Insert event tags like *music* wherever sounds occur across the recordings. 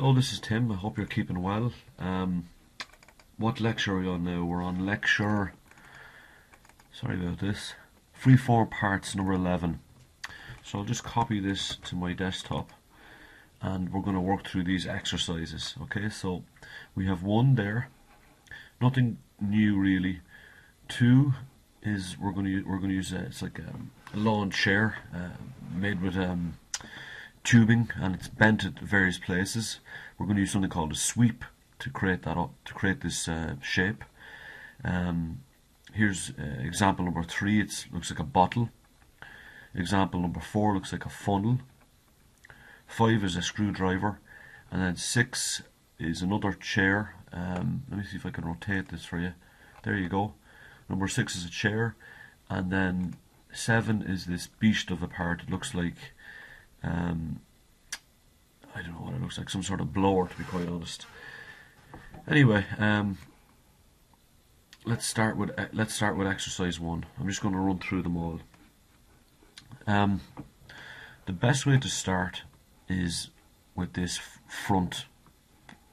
Hello, this is Tim. I hope you're keeping well. Um, what lecture are we on now? We're on lecture. Sorry about this. Freeform parts number 11. So I'll just copy this to my desktop and we're going to work through these exercises. Okay, so we have one there, nothing new really. Two is we're going to we're going to use a, it's like a, lawn chair uh, made with um, tubing and it's bent at various places. We're going to use something called a sweep to create that up to create this uh, shape. Um, here's uh, example number three. It looks like a bottle. Example number four looks like a funnel. Five is a screwdriver, and then six is another chair. Um, let me see if I can rotate this for you. There you go. Number six is a chair, and then seven is this beast of a part. It looks like um, I don't know what it looks like. Some sort of blower, to be quite honest. Anyway, um, let's start with uh, let's start with exercise one. I'm just going to run through them all. Um, the best way to start is with this front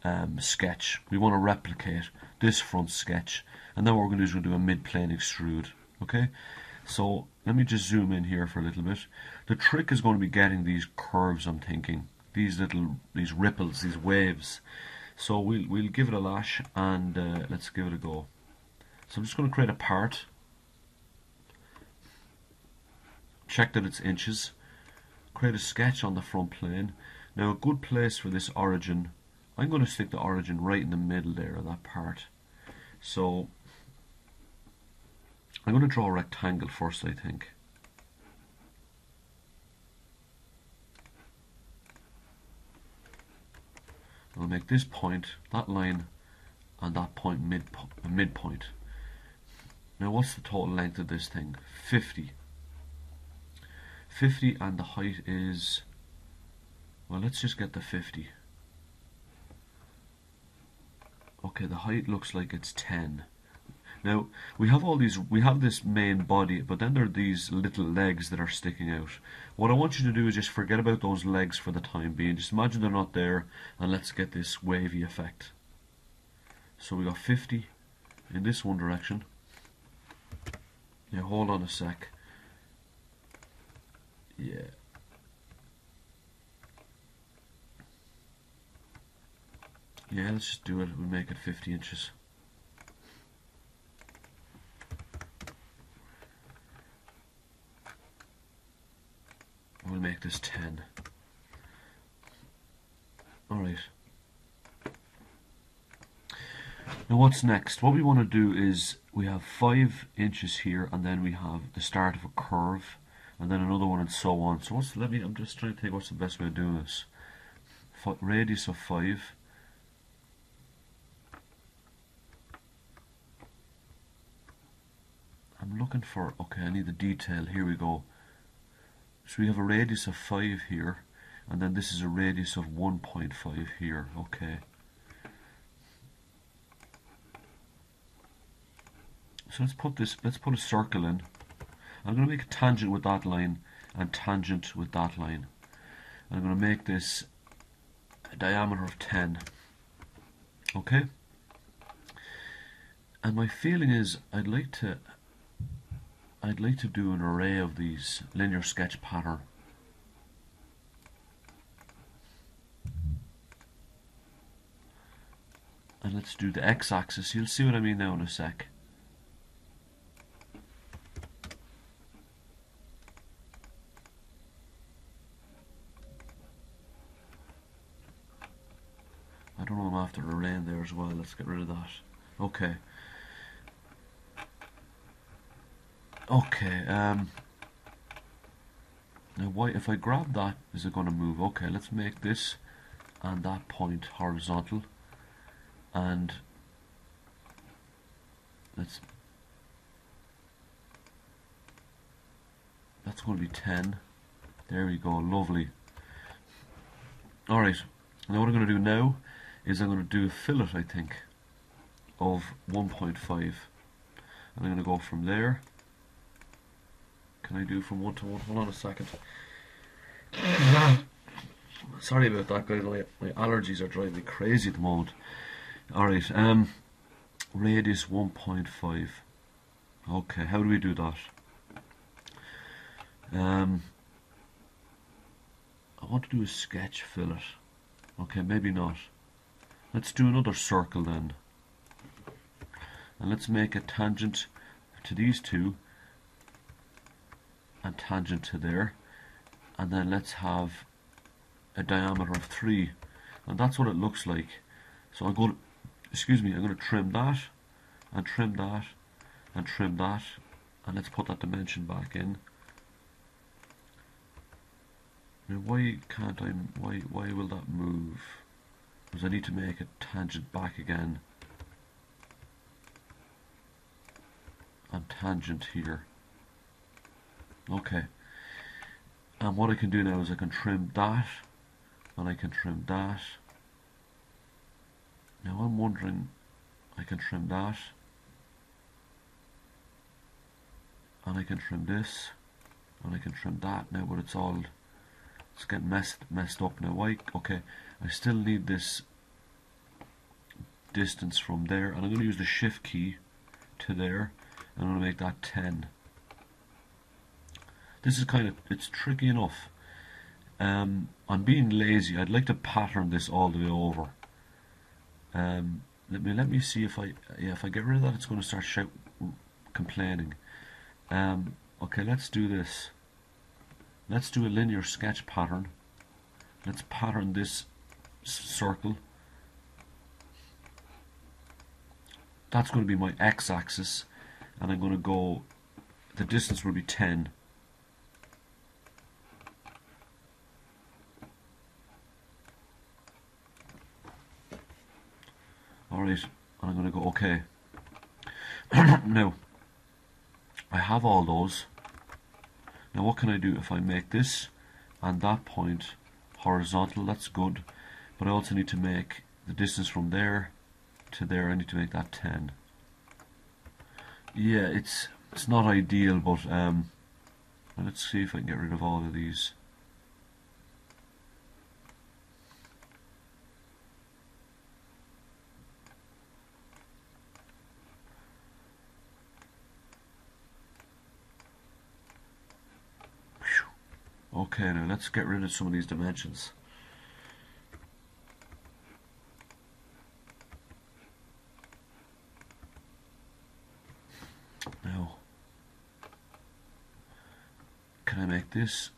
um, sketch. We want to replicate this front sketch and then what we're going to do is we're going to do a mid-plane extrude okay so let me just zoom in here for a little bit. The trick is going to be getting these curves I'm thinking. These little these ripples these waves. So we'll, we'll give it a lash and uh, let's give it a go. So I'm just going to create a part. Check that it's inches. Create a sketch on the front plane. Now a good place for this origin I'm going to stick the origin right in the middle there of that part. So I'm going to draw a rectangle first, I think. I'll make this point, that line, and that point mid midpoint. Now what's the total length of this thing? 50. 50 and the height is, well let's just get the 50. Okay, the height looks like it's 10. Now we have all these, we have this main body, but then there are these little legs that are sticking out. What I want you to do is just forget about those legs for the time being. Just imagine they're not there, and let's get this wavy effect. So we got 50 in this one direction. Yeah, hold on a sec. Yeah. Yeah, let's just do it. We'll make it 50 inches. We'll make this 10. Alright. Now what's next? What we want to do is we have 5 inches here and then we have the start of a curve and then another one and so on. So what's, let me, I'm just trying to think what's the best way of doing this. F radius of 5. I'm looking for, okay I need the detail, here we go. So we have a radius of 5 here, and then this is a radius of 1.5 here, okay. So let's put this, let's put a circle in. I'm going to make a tangent with that line, and tangent with that line. I'm going to make this a diameter of 10. Okay? And my feeling is I'd like to I'd like to do an array of these linear sketch pattern. And let's do the x-axis. You'll see what I mean now in a sec. I don't know I'm after a rain there as well. Let's get rid of that. Okay. Okay, um, now why, if I grab that, is it going to move? Okay, let's make this and that point horizontal and let's that's going to be 10 there we go lovely. Alright now what I'm going to do now is I'm going to do a fillet I think of 1.5 and I'm going to go from there can I do from one to one? Hold on a second. Sorry about that, guys. My, allergies are driving me crazy at the moment. Alright, um, radius 1.5. Okay, how do we do that? Um, I want to do a sketch fillet. Okay, maybe not. Let's do another circle then. And let's make a tangent to these two and tangent to there. And then let's have a diameter of 3. And that's what it looks like. So I'm going to, excuse me, I'm going to trim that and trim that and trim that. And let's put that dimension back in. Now why can't I, why, why will that move? Because I need to make a tangent back again. And tangent here. Okay. And what I can do now is I can trim that and I can trim that. Now I'm wondering, I can trim that and I can trim this and I can trim that now but it's all it's getting messed messed up now why okay I still need this distance from there and I'm going to use the shift key to there and I'm going to make that 10 this is kind of it's tricky enough. Um, I'm being lazy. I'd like to pattern this all the way over. Um, let me let me see if I yeah if I get rid of that it's going to start shout complaining. Um, okay let's do this. Let's do a linear sketch pattern. Let's pattern this circle. That's going to be my x-axis and I'm going to go the distance will be 10 alright I'm going to go okay *clears throat* now I have all those now what can I do if I make this and that point horizontal, that's good. But I also need to make the distance from there to there, I need to make that 10. Yeah, it's it's not ideal, but um, let's see if I can get rid of all of these. Okay, now let's get rid of some of these dimensions. Now, can I make this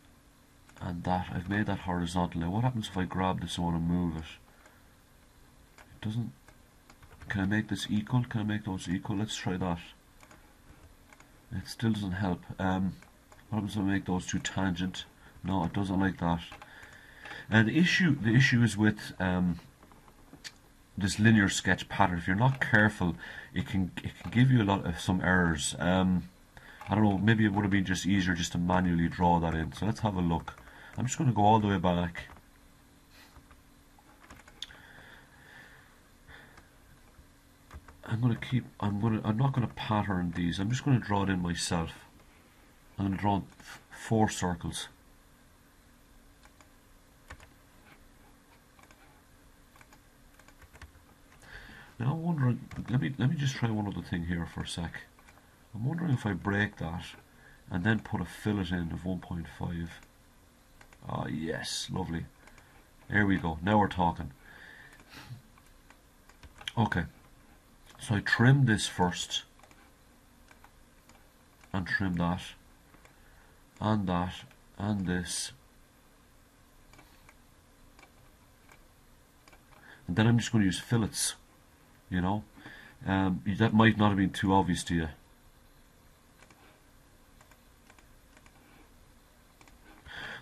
and that? I've made that horizontal. Now, what happens if I grab this one and move it? It doesn't. Can I make this equal? Can I make those equal? Let's try that. It still doesn't help. Um, what happens if I make those two tangent? No, it doesn't like that. And the issue, the issue is with um, this linear sketch pattern. If you're not careful, it can it can give you a lot of some errors. Um, I don't know. Maybe it would have been just easier just to manually draw that in. So let's have a look. I'm just going to go all the way back. I'm going to keep. I'm going to. I'm not going to pattern these. I'm just going to draw it in myself. I'm going to draw four circles. Now I'm wondering, let me let me just try one other thing here for a sec. I'm wondering if I break that and then put a fillet in of 1.5. Ah yes, lovely. There we go, now we're talking. Okay, so I trim this first and trim that and that and this and then I'm just going to use fillets you know? Um, that might not have been too obvious to you.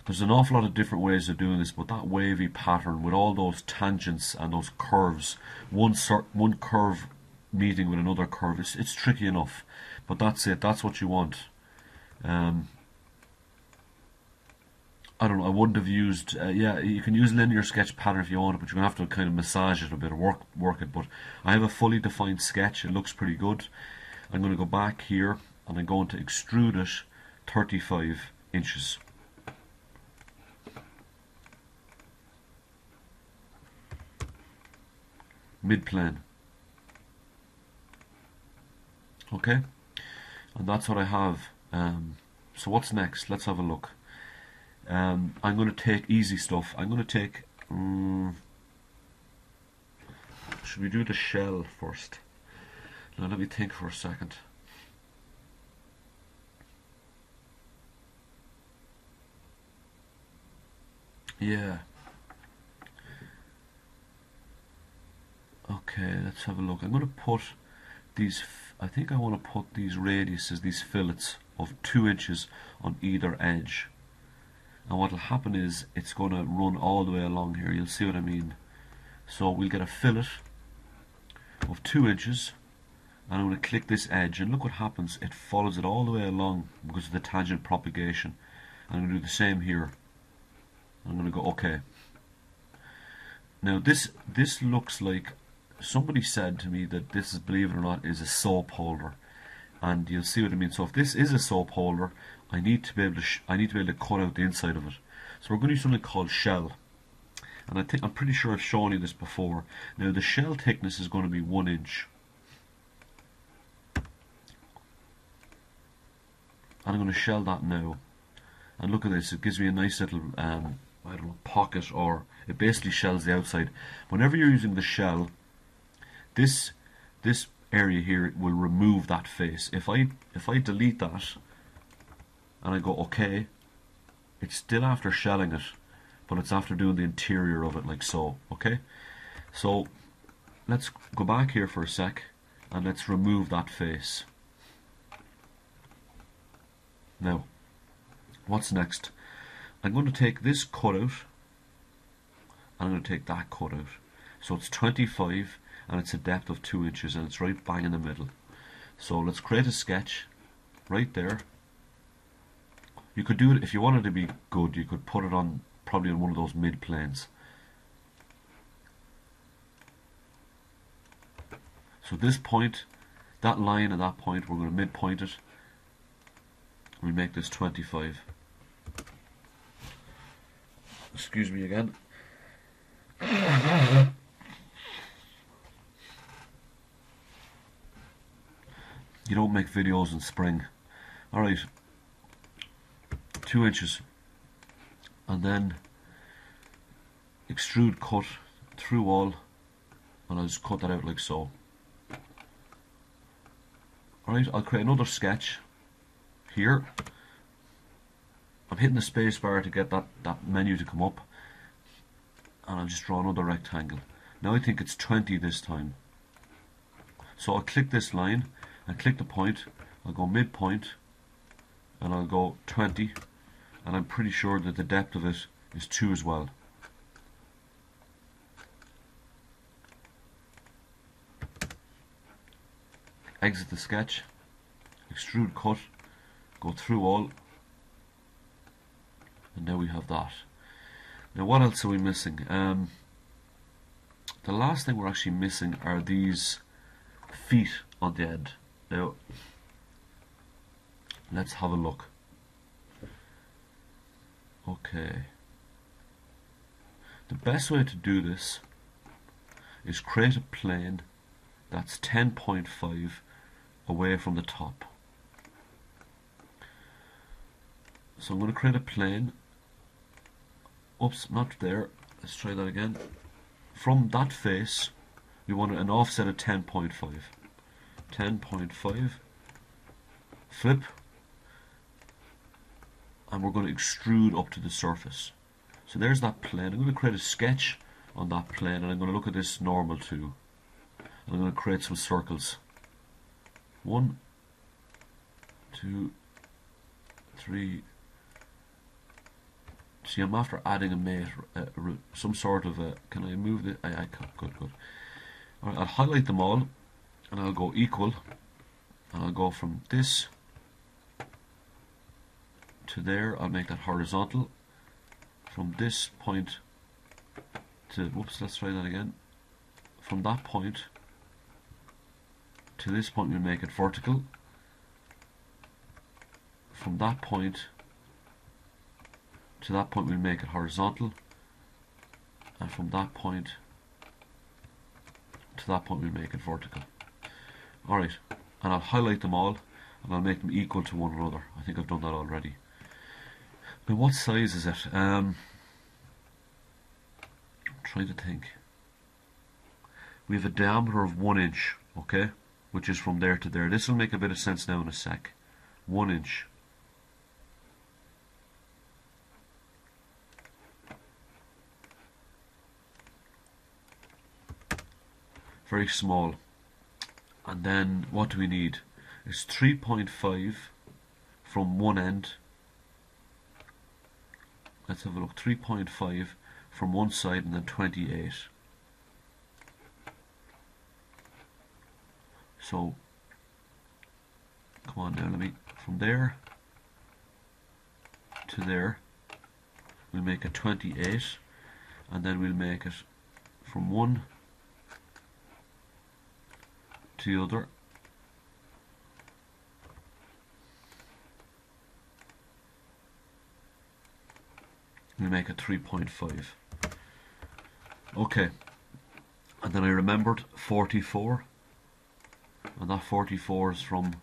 There's an awful lot of different ways of doing this but that wavy pattern with all those tangents and those curves one one curve meeting with another curve it's, it's tricky enough. But that's it. That's what you want. Um, I don't know. I wouldn't have used. Uh, yeah, you can use linear sketch pattern if you want, but you're gonna have to kind of massage it a bit, work work it. But I have a fully defined sketch. It looks pretty good. I'm gonna go back here and I'm going to extrude it 35 inches. Mid plane. Okay, and that's what I have. Um, so what's next? Let's have a look. Um, I'm going to take easy stuff. I'm going to take. Um, should we do the shell first? Now let me think for a second. Yeah. Okay, let's have a look. I'm going to put these, I think I want to put these radiuses, these fillets of 2 inches on either edge. And what will happen is it's going to run all the way along here. You'll see what I mean. So we'll get a fillet of 2 inches and I'm going to click this edge and look what happens. It follows it all the way along because of the tangent propagation. I'm going to do the same here. I'm going to go OK. Now this this looks like somebody said to me that this is believe it or not is a soap holder and you'll see what I mean so if this is a soap holder I need to be able to I need to be able to cut out the inside of it. So we're going to use something called shell. And I think I'm pretty sure I've shown you this before. Now the shell thickness is going to be one inch. And I'm going to shell that now. And look at this it gives me a nice little um, I don't know pocket or it basically shells the outside. Whenever you're using the shell this this area here will remove that face. If I if I delete that and I go OK it's still after shelling it but it's after doing the interior of it like so okay? So let's go back here for a sec and let's remove that face. Now what's next? I'm going to take this cutout and I'm going to take that cutout so it's 25 and it's a depth of 2 inches and it's right bang in the middle. So let's create a sketch right there. You could do it, if you wanted to be good, you could put it on probably on one of those mid planes. So this point, that line and that point, we're going to midpoint it. We make this 25. Excuse me again. you don't make videos in spring. Alright, two inches, and then extrude cut through all, and I'll just cut that out like so. Alright, I'll create another sketch here. I'm hitting the space bar to get that, that menu to come up, and I'll just draw another rectangle. Now I think it's 20 this time. So I'll click this line I click the point, I'll go midpoint and I'll go 20 and I'm pretty sure that the depth of it is 2 as well. Exit the sketch, extrude cut, go through all and now we have that. Now what else are we missing? Um, the last thing we're actually missing are these feet on the end. Now, let's have a look. Okay. The best way to do this is create a plane that's 10.5 away from the top. So I'm going to create a plane. Oops, not there. Let's try that again. From that face, we want an offset of 10.5. 10.5 flip and we're going to extrude up to the surface. So there's that plane. I'm going to create a sketch on that plane and I'm going to look at this normal to and I'm going to create some circles. One two three. See I'm after adding a mate uh, some sort of a can I move it I, I good good. Alright, I'll highlight them all and I'll go equal and I'll go from this to there I'll make that horizontal from this point to whoops let's try that again from that point to this point we'll make it vertical from that point to that point we'll make it horizontal and from that point to that point we'll make it vertical. Alright, and I'll highlight them all and I'll make them equal to one another. I think I've done that already. Now what size is it? Um, I'm trying to think. We have a diameter of one inch, okay, which is from there to there. This will make a bit of sense now in a sec. One inch. Very small. And then what do we need? It's 3.5 from one end let's have a look 3.5 from one side and then 28 so come on now let me from there to there we'll make a 28 and then we'll make it from one to the other we make it 3.5 okay. And then I remembered 44 and that 44 is from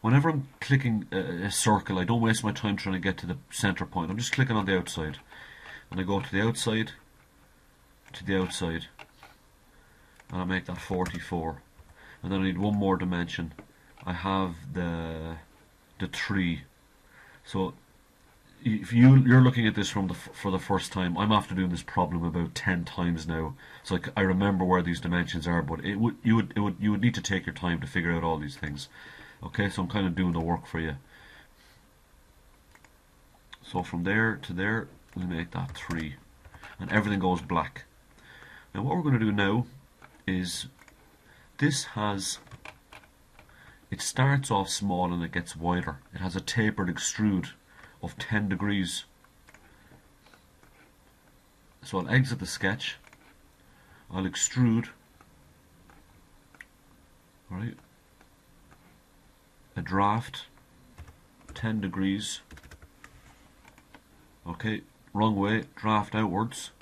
whenever I'm clicking a, a, circle I don't waste my time trying to get to the center point. I'm just clicking on the outside. And I go to the outside to the outside. And I make that 44 and then I need one more dimension. I have the the tree. So if you you're looking at this from the for the first time, I'm after doing this problem about ten times now. So I remember where these dimensions are, but it would you would it would you would need to take your time to figure out all these things. Okay, so I'm kind of doing the work for you. So from there to there, we make that three, and everything goes black. Now what we're going to do now is this has it starts off small and it gets wider. It has a tapered extrude of 10 degrees. So I'll exit the sketch. I'll extrude. Right. A draft. 10 degrees. Okay, wrong way. Draft outwards.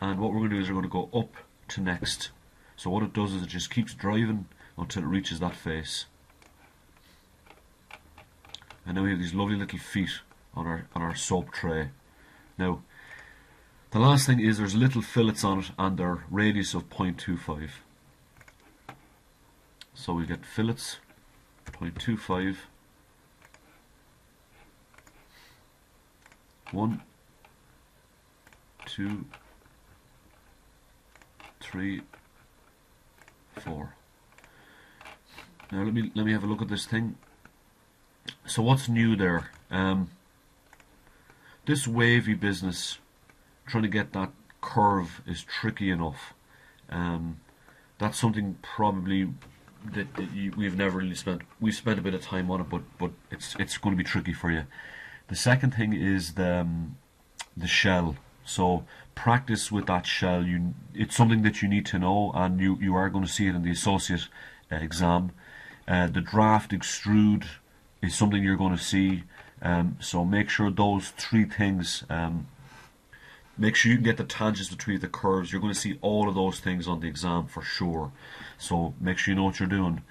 And what we're going to do is we're going to go up to next. So what it does is it just keeps driving until it reaches that face and now we have these lovely little feet on our on our soap tray. Now the last thing is there's little fillets on it and their radius of 0.25 so we get fillets 0.25 one two three four. Now let me let me have a look at this thing so what's new there? Um, this wavy business, trying to get that curve is tricky enough. Um, that's something probably that, that you, we've never really spent. We've spent a bit of time on it, but but it's it's going to be tricky for you. The second thing is the um, the shell. So practice with that shell. You it's something that you need to know, and you you are going to see it in the associate uh, exam. Uh, the draft extrude is something you're going to see. Um, so make sure those three things, um, make sure you can get the tangents between the curves. You're going to see all of those things on the exam for sure. So make sure you know what you're doing.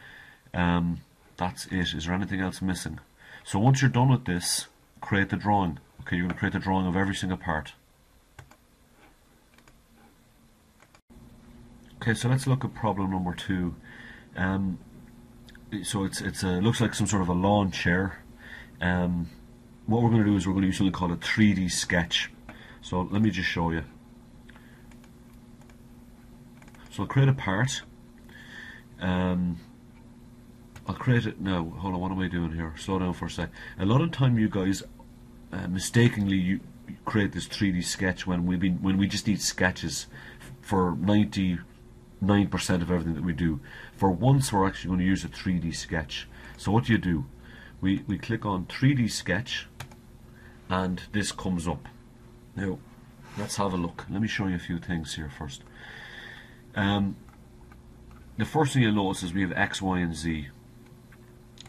Um, that's it. Is there anything else missing? So once you're done with this, create the drawing. Okay, you're going to create the drawing of every single part. Okay, so let's look at problem number two. Um, so it's it's a looks like some sort of a lawn chair. Um, what we're going to do is we're going to use something called a 3D sketch. So let me just show you. So I'll create a part. Um, I'll create it now. Hold on, what am I doing here? Slow down for a sec. A lot of time, you guys uh, mistakenly you create this 3D sketch when we been when we just need sketches for 90 9% of everything that we do. For once we're actually going to use a 3D sketch. So what do you do? We, we click on 3D sketch and this comes up. Now let's have a look. Let me show you a few things here first. Um, the first thing you'll notice is we have X, Y and Z.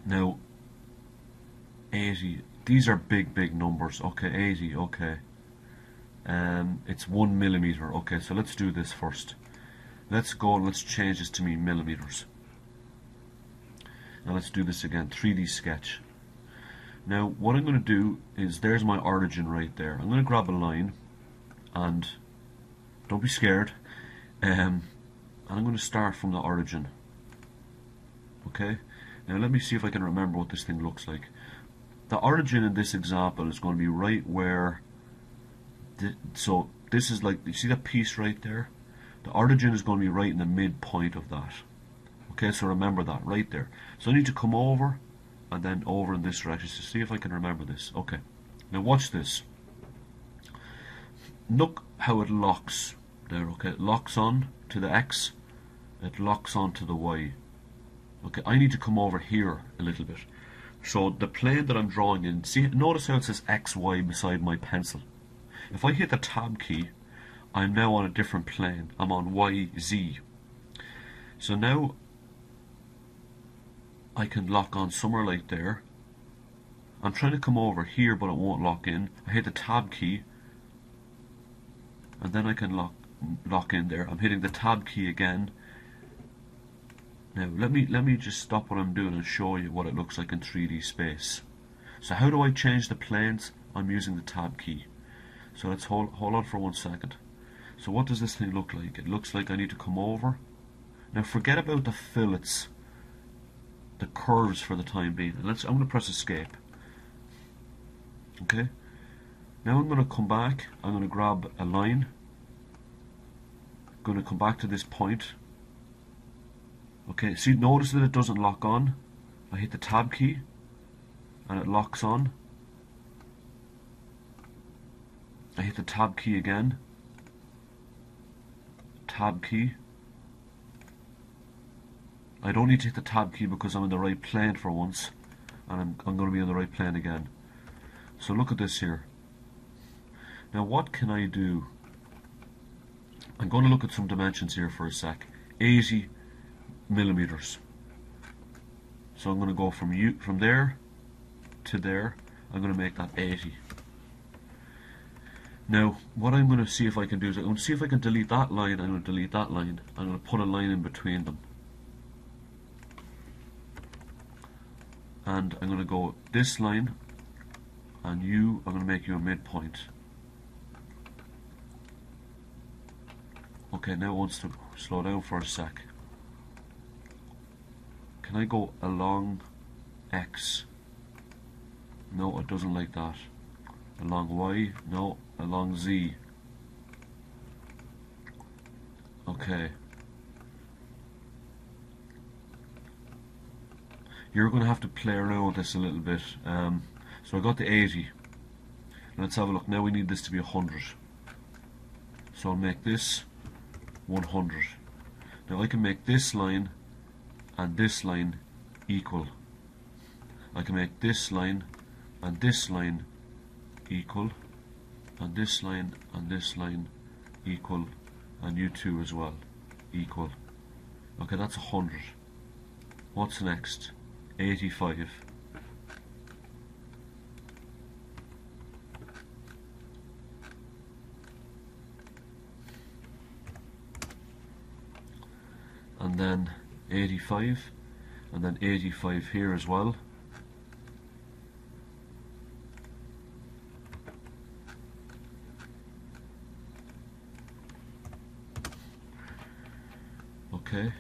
Now 80, these are big big numbers. Okay, 80, okay. um, it's one millimeter okay so let's do this first let's go and let's change this to me millimeters. Now let's do this again. 3d sketch. Now what I'm going to do is there's my origin right there. I'm going to grab a line and don't be scared um, I'm going to start from the origin okay? Now let me see if I can remember what this thing looks like. The origin in this example is going to be right where so this is like you see that piece right there the origin is going to be right in the midpoint of that. Okay so remember that right there. So I need to come over and then over in this direction to see if I can remember this. Okay. Now watch this. Look how it locks there okay? It locks on to the X it locks on to the Y. Okay I need to come over here a little bit. So the plane that I'm drawing in see notice how it says XY beside my pencil. If I hit the tab key, I'm now on a different plane. I'm on YZ. So now I can lock on somewhere like there. I'm trying to come over here but it won't lock in. I hit the tab key and then I can lock lock in there. I'm hitting the tab key again. Now let me let me just stop what I'm doing and show you what it looks like in 3D space. So how do I change the planes? I'm using the tab key. So let's hold, hold on for one second. So what does this thing look like? It looks like I need to come over. Now forget about the fillets, the curves for the time being. let's. I'm going to press escape. Okay. Now I'm going to come back. I'm going to grab a line. I'm going to come back to this point. Okay. See, notice that it doesn't lock on. I hit the tab key, and it locks on. I hit the tab key again. Tab key. I don't need to hit the tab key because I'm in the right plane for once. And I'm, I'm going to be in the right plane again. So look at this here. Now what can I do? I'm going to look at some dimensions here for a sec. 80 millimeters. So I'm going to go from you from there to there. I'm going to make that 80. Now, what I'm going to see if I can do is I'm going to see if I can delete that line, I'm going to delete that line, I'm going to put a line in between them. And I'm going to go this line, and you, I'm going to make you a midpoint. Okay, now it wants to slow down for a sec. Can I go along X? No, it doesn't like that. Along Y? No along Z. Okay. You're going to have to play around with this a little bit. Um, so I got the 80. Let's have a look. Now we need this to be 100. So I'll make this 100. Now I can make this line and this line equal. I can make this line and this line equal and this line and this line equal and you two as well equal. Okay that's 100 what's next? 85 and then 85 and then 85 here as well Okay.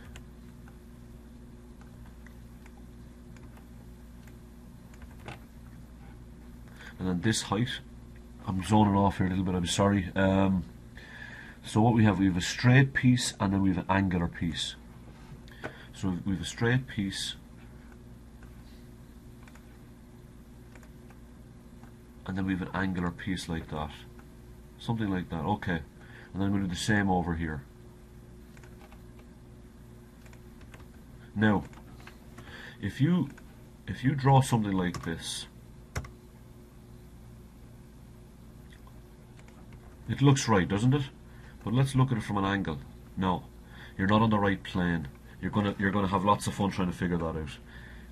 And then this height, I'm zoning off here a little bit, I'm sorry. Um, so what we have, we have a straight piece and then we have an angular piece. So we have a straight piece and then we have an angular piece like that. Something like that, okay. And then to do the same over here. Now, if you if you draw something like this, it looks right, doesn't it? But let's look at it from an angle. No, you're not on the right plane. You're gonna you're gonna have lots of fun trying to figure that out.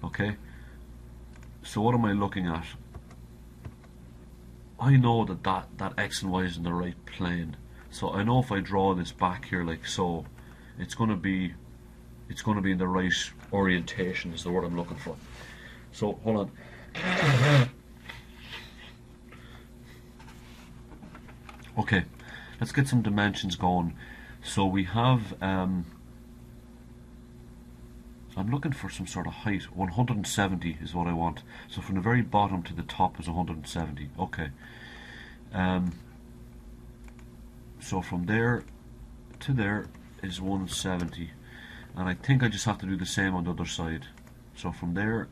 Okay. So what am I looking at? I know that, that that X and Y is in the right plane. So I know if I draw this back here like so, it's going to be it's going to be in the right orientation is the word I'm looking for. So hold on. Okay, let's get some dimensions going. So we have um, I'm looking for some sort of height. 170 is what I want. So from the very bottom to the top is 170. Okay. Um, so from there to there is 170. And I think I just have to do the same on the other side. So from there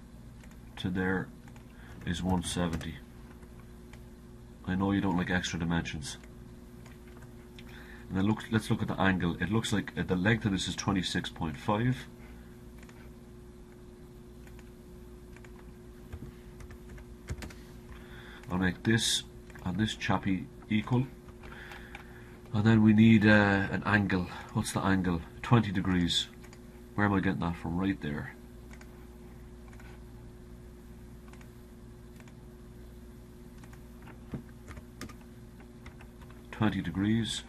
to there is 170. I know you don't like extra dimensions. And then look, let's look at the angle. It looks like uh, the length of this is 26.5 I'll make this and this chappy equal and then we need uh, an angle what's the angle 20 degrees where am I getting that from? Right there. Twenty degrees,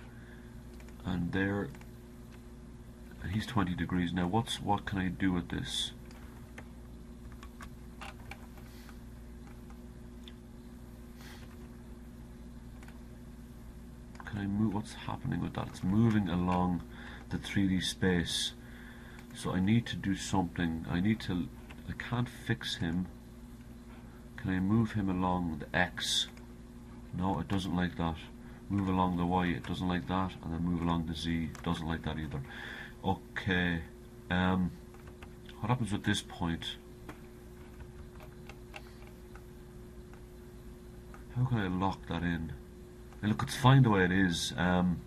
and there, and he's twenty degrees. Now, what's what can I do with this? can I move what's happening with that? It's moving along the 3D space so I need to do something. I need to I can't fix him. Can I move him along the X? No it doesn't like that. Move along the Y it doesn't like that. And then move along the Z it doesn't like that either. Okay um, what happens with this point? How can I lock that in? And look, it's fine the way it is. Um,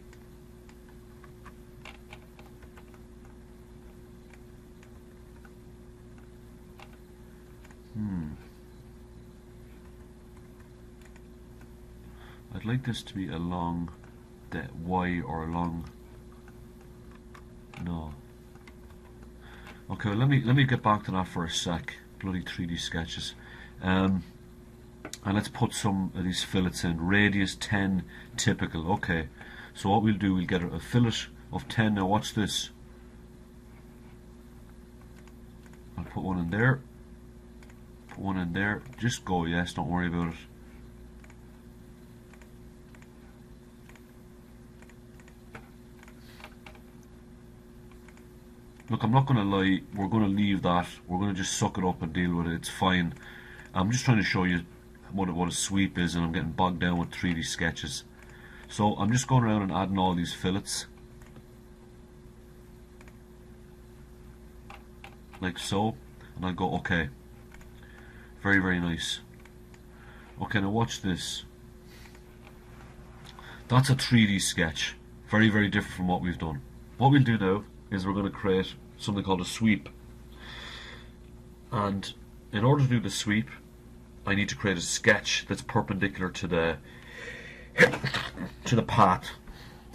hmm. I'd like this to be along the Y or along. No. Okay, well, let me let me get back to that for a sec. Bloody 3D sketches. Um, and let's put some of these fillets in radius 10 typical okay so what we'll do we'll get a fillet of 10 now watch this I'll put one in there one in there just go yes don't worry about it Look, I'm not going to lie, we're going to leave that, we're going to just suck it up and deal with it, it's fine. I'm just trying to show you what, what a sweep is and I'm getting bogged down with 3D sketches. So I'm just going around and adding all these fillets. Like so. And I go, okay. Very, very nice. Okay, now watch this. That's a 3D sketch. Very, very different from what we've done. What we'll do now is we're going to create something called a sweep. And in order to do the sweep, I need to create a sketch that's perpendicular to the to the path.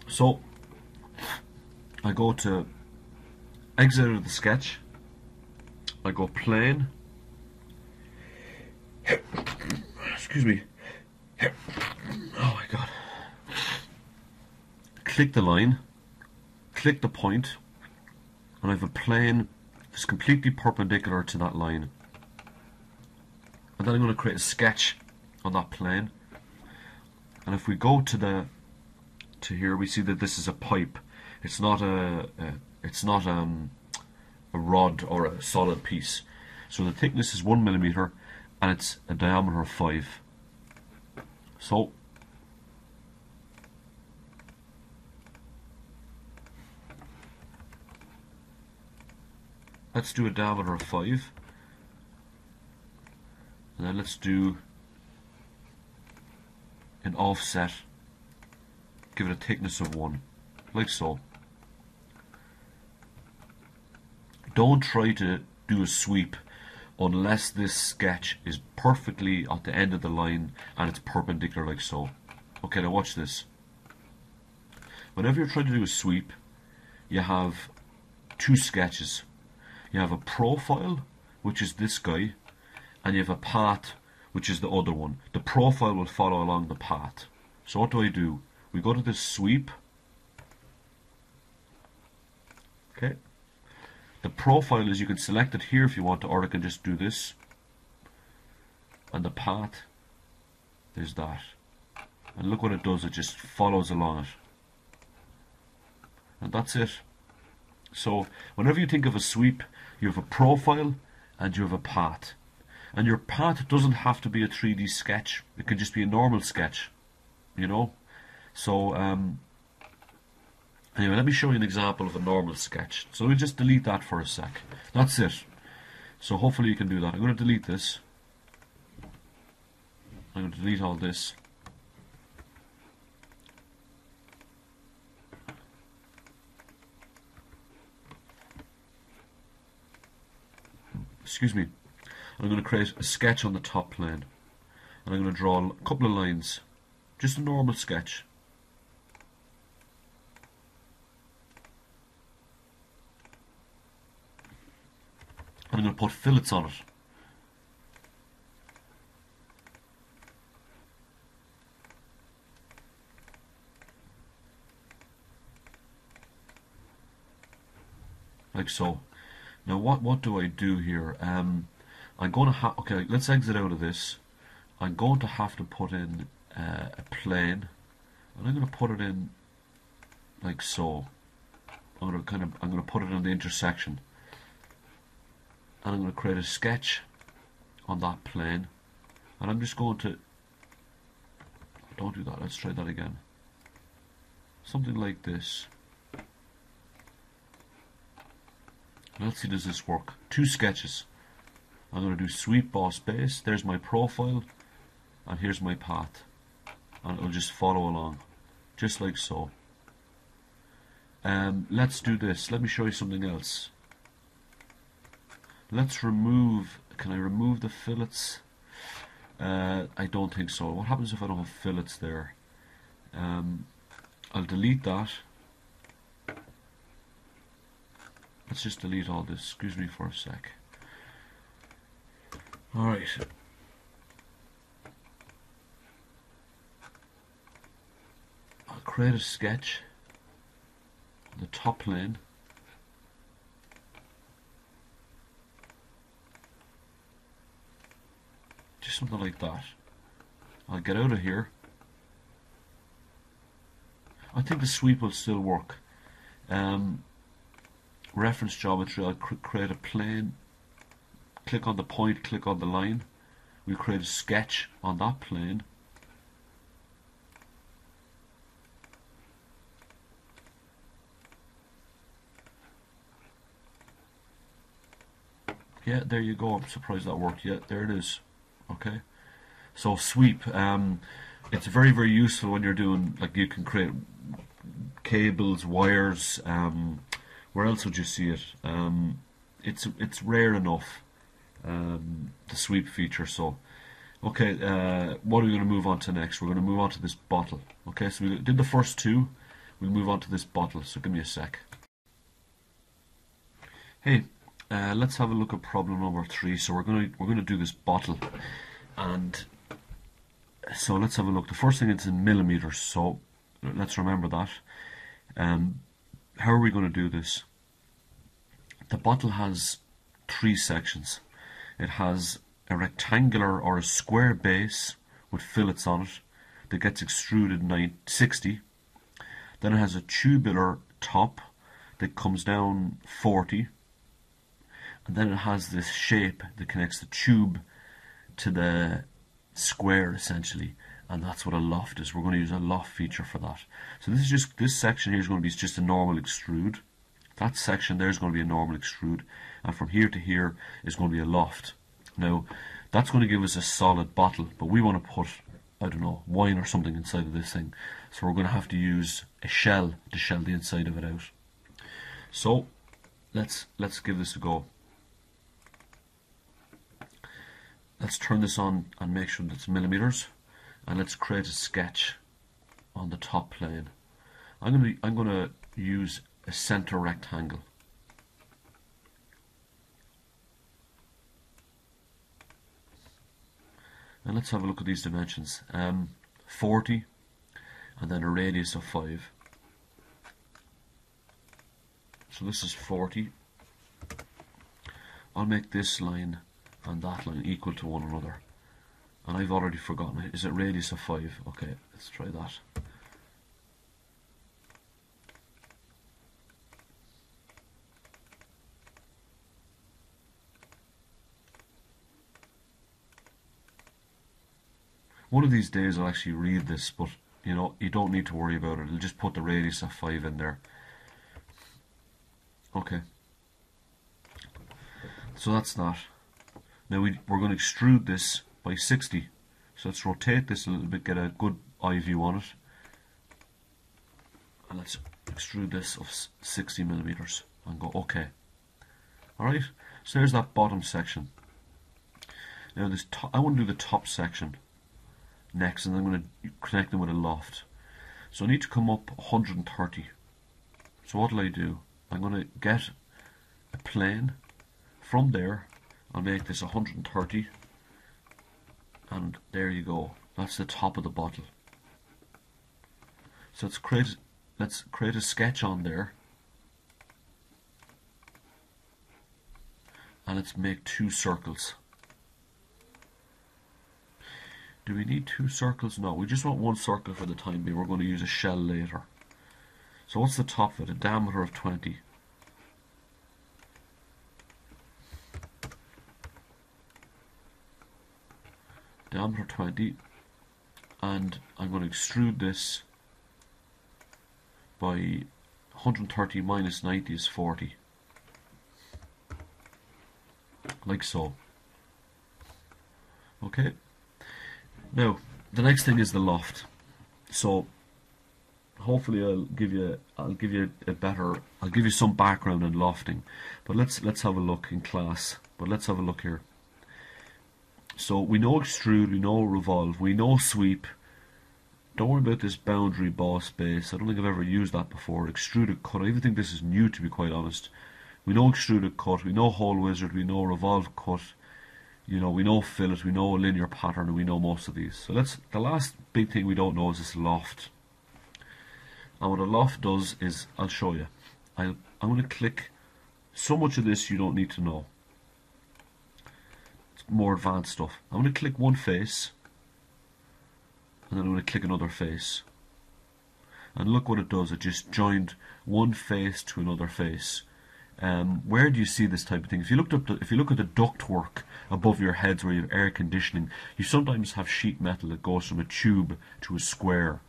So I go to exit of the sketch. I go plane. Excuse me. Oh my god. Click the line. Click the point, and I have a plane that's completely perpendicular to that line and then I'm going to create a sketch on that plane and if we go to the to here we see that this is a pipe it's not a, a it's not um, a rod or a solid piece so the thickness is one millimeter and it's a diameter of five. So let's do a diameter of five. And then let's do an offset give it a thickness of 1 like so. Don't try to do a sweep unless this sketch is perfectly at the end of the line and it's perpendicular like so okay now watch this whenever you're trying to do a sweep you have two sketches you have a profile which is this guy and you have a path which is the other one. The profile will follow along the path. So what do I do? We go to this sweep. Okay. The profile is you can select it here if you want to, or I can just do this. And the path is that. And look what it does, it just follows along it. And that's it. So whenever you think of a sweep, you have a profile and you have a path. And your path doesn't have to be a 3D sketch. It can just be a normal sketch, you know. So um, anyway, let me show you an example of a normal sketch. So we'll just delete that for a sec. That's it. So hopefully you can do that. I'm going to delete this. I'm going to delete all this. excuse me, I'm going to create a sketch on the top plane and I'm going to draw a couple of lines, just a normal sketch. I'm going to put fillets on it. Like so. Now what, what do I do here? Um, I'm going to have, okay, let's exit out of this. I'm going to have to put in uh, a plane and I'm going to put it in like so. I'm going to kind of, I'm going to put it in the intersection and I'm going to create a sketch on that plane and I'm just going to don't do that, let's try that again something like this Let's see does this work. Two sketches. I'm going to do sweep boss base. There's my profile. And here's my path. And it'll just follow along. Just like so. Um, let's do this. Let me show you something else. Let's remove... Can I remove the fillets? Uh, I don't think so. What happens if I don't have fillets there? Um, I'll delete that Let's just delete all this. Excuse me for a sec. Alright. I'll create a sketch the top plane. Something like that. I'll get out of here. I think the sweep will still work. Um, reference geometry, I'll cr create a plane, click on the point, click on the line. We create a sketch on that plane. Yeah, there you go. I'm surprised that worked. Yeah, there it is. Okay. So sweep. Um, it's very very useful when you're doing like you can create cables, wires, um, where else would you see it? Um, it's it's rare enough um, the sweep feature. So, okay, uh, what are we going to move on to next? We're going to move on to this bottle. Okay, so we did the first two. We'll move on to this bottle. So give me a sec. Hey, uh, let's have a look at problem number three. So we're going to we're to do this bottle, and so let's have a look. The first thing is in millimeters. So let's remember that. Um, how are we going to do this? The bottle has three sections. It has a rectangular or a square base with fillets on it that gets extruded 60. Then it has a tubular top that comes down 40. And then it has this shape that connects the tube to the square essentially and that's what a loft is. We're going to use a loft feature for that. So this is just this section here is going to be just a normal extrude. That section there is going to be a normal extrude, and from here to here is going to be a loft. Now that's going to give us a solid bottle, but we want to put I don't know wine or something inside of this thing, so we're going to have to use a shell to shell the inside of it out. So let's let's give this a go. Let's turn this on and make sure that it's millimeters and let's create a sketch on the top plane. I'm going to I'm going to use a center rectangle. And let's have a look at these dimensions. Um, 40 and then a radius of 5. So this is 40. I'll make this line and that line equal to one another. And I've already forgotten it. Is it radius of 5? Okay, let's try that. One of these days I'll actually read this, but you know, you don't need to worry about it. It'll just put the radius of 5 in there. Okay. So that's that. Now we, we're going to extrude this by 60. So let's rotate this a little bit, get a good eye view on it. And let's extrude this of 60 millimeters and go OK. Alright, so there's that bottom section. Now this I want to do the top section next and I'm going to connect them with a loft. So I need to come up 130. So what will I do? I'm going to get a plane. From there, I'll make this 130. And there you go. That's the top of the bottle. So let's create, let's create a sketch on there. And let's make two circles. Do we need two circles? No, we just want one circle for the time being. We're going to use a shell later. So what's the top of it? A diameter of 20. Diameter 20. And I'm going to extrude this by 130 minus 90 is 40. Like so. Okay. Now, the next thing is the loft. So, hopefully, I'll give you I'll give you a better I'll give you some background in lofting. But let's let's have a look in class. But let's have a look here. So we know extrude, we know revolve, we know sweep. Don't worry about this boundary boss base. I don't think I've ever used that before. Extruded cut. I even think this is new to be quite honest. We know extruded cut, we know hole wizard, we know revolve cut, you know, we know fillet, we know a linear pattern, and we know most of these. So let's, the last big thing we don't know is this loft. And what a loft does is, I'll show you. i I'm going to click, so much of this you don't need to know. More advanced stuff. I'm going to click one face, and then I'm going to click another face. And look what it does, it just joined one face to another face. Um, where do you see this type of thing? If you looked up, if you look at the ductwork above your heads where you have air conditioning, you sometimes have sheet metal that goes from a tube to a square,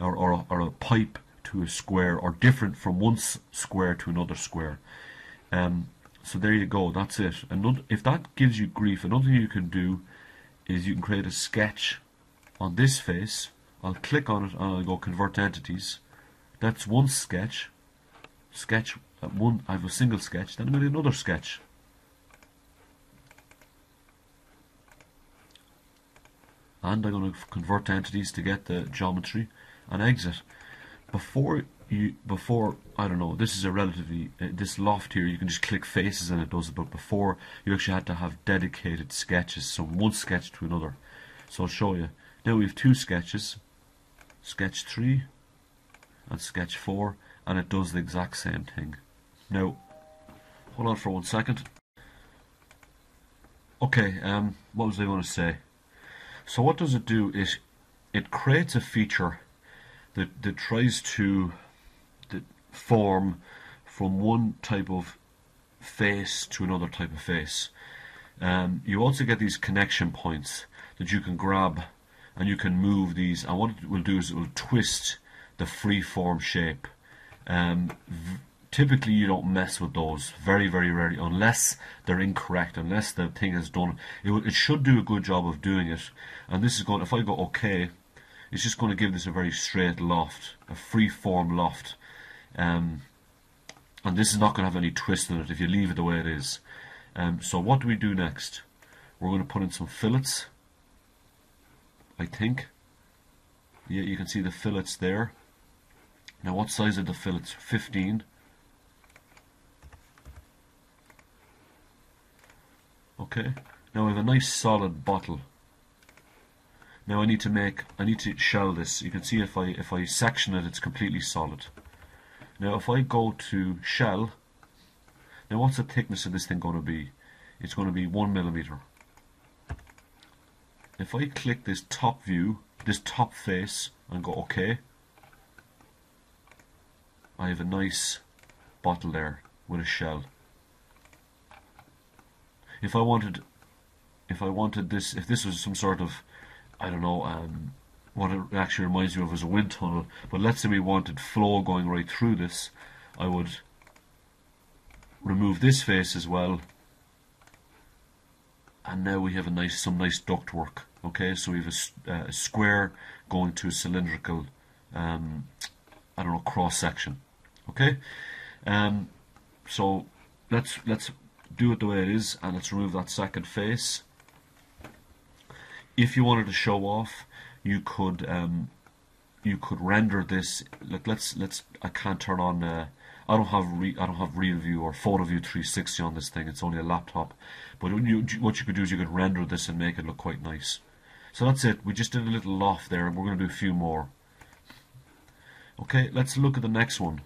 or or a, or a pipe to a square, or different from one square to another square. Um, so there you go. That's it. And if that gives you grief, another thing you can do is you can create a sketch on this face. I'll click on it and I'll go convert entities. That's one sketch. Sketch uh, one, I have a single sketch, then I'm going to another sketch. And I'm going to convert entities to get the geometry and exit. Before you, before, I don't know, this is a relatively, uh, this loft here, you can just click faces and it does it, but before you actually had to have dedicated sketches, from one sketch to another. So I'll show you. Now we have two sketches, sketch 3 and sketch 4, and it does the exact same thing. Now, hold on for one second. Okay, um, what was I going to say? So what does it do is it creates a feature that, that tries to form from one type of face to another type of face. Um, you also get these connection points that you can grab and you can move these and what it will do is it will twist the free form shape. Um, typically you don't mess with those very very rarely unless they're incorrect unless the thing is done. It, it should do a good job of doing it and this is going if I go okay it's just going to give this a very straight loft a free form loft um, and this is not going to have any twist in it if you leave it the way it is um, so what do we do next we're going to put in some fillets I think yeah you can see the fillets there now what size are the fillets 15 Okay, now we have a nice solid bottle. Now I need to make, I need to shell this. You can see if I if I section it, it's completely solid. Now if I go to shell, now what's the thickness of this thing going to be? It's going to be one millimeter. If I click this top view, this top face, and go OK, I have a nice bottle there with a shell. If I wanted, if I wanted this, if this was some sort of I don't know um, what it actually reminds me of is a wind tunnel. But let's say we wanted flow going right through this, I would remove this face as well. And now we have a nice, some nice duct work. Okay, so we have a, uh, a square going to a cylindrical, um, I don't know, cross section. Okay, um, so let's let's do it the way it is, and let's remove that second face if you wanted to show off, you could um, you could render this. Like let's let's I can't turn on. Uh, I don't have re, I don't have RealView or PhotoView 360 on this thing. It's only a laptop. But you, what you could do is you could render this and make it look quite nice. So that's it. We just did a little loft there, and we're going to do a few more. Okay, let's look at the next one.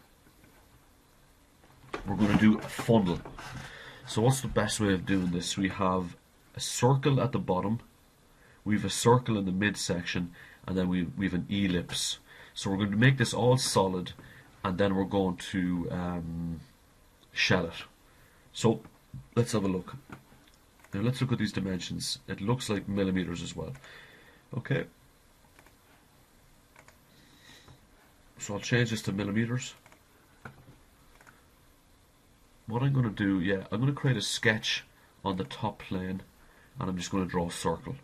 We're going to do a funnel. So what's the best way of doing this? We have a circle at the bottom we have a circle in the midsection, and then we, we have an ellipse. So we're going to make this all solid, and then we're going to um, shell it. So let's have a look. Now let's look at these dimensions. It looks like millimeters as well. Okay. So I'll change this to millimeters. What I'm going to do, yeah, I'm going to create a sketch on the top plane and I'm just going to draw a circle.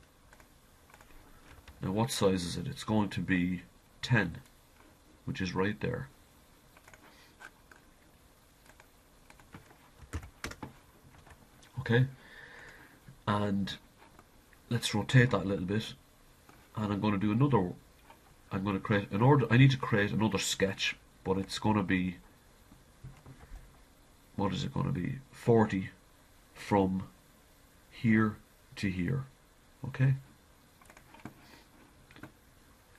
Now what size is it? It's going to be 10, which is right there. Okay, and let's rotate that a little bit, and I'm going to do another. I'm going to create an order. I need to create another sketch, but it's going to be. What is it going to be? 40 from here to here. Okay.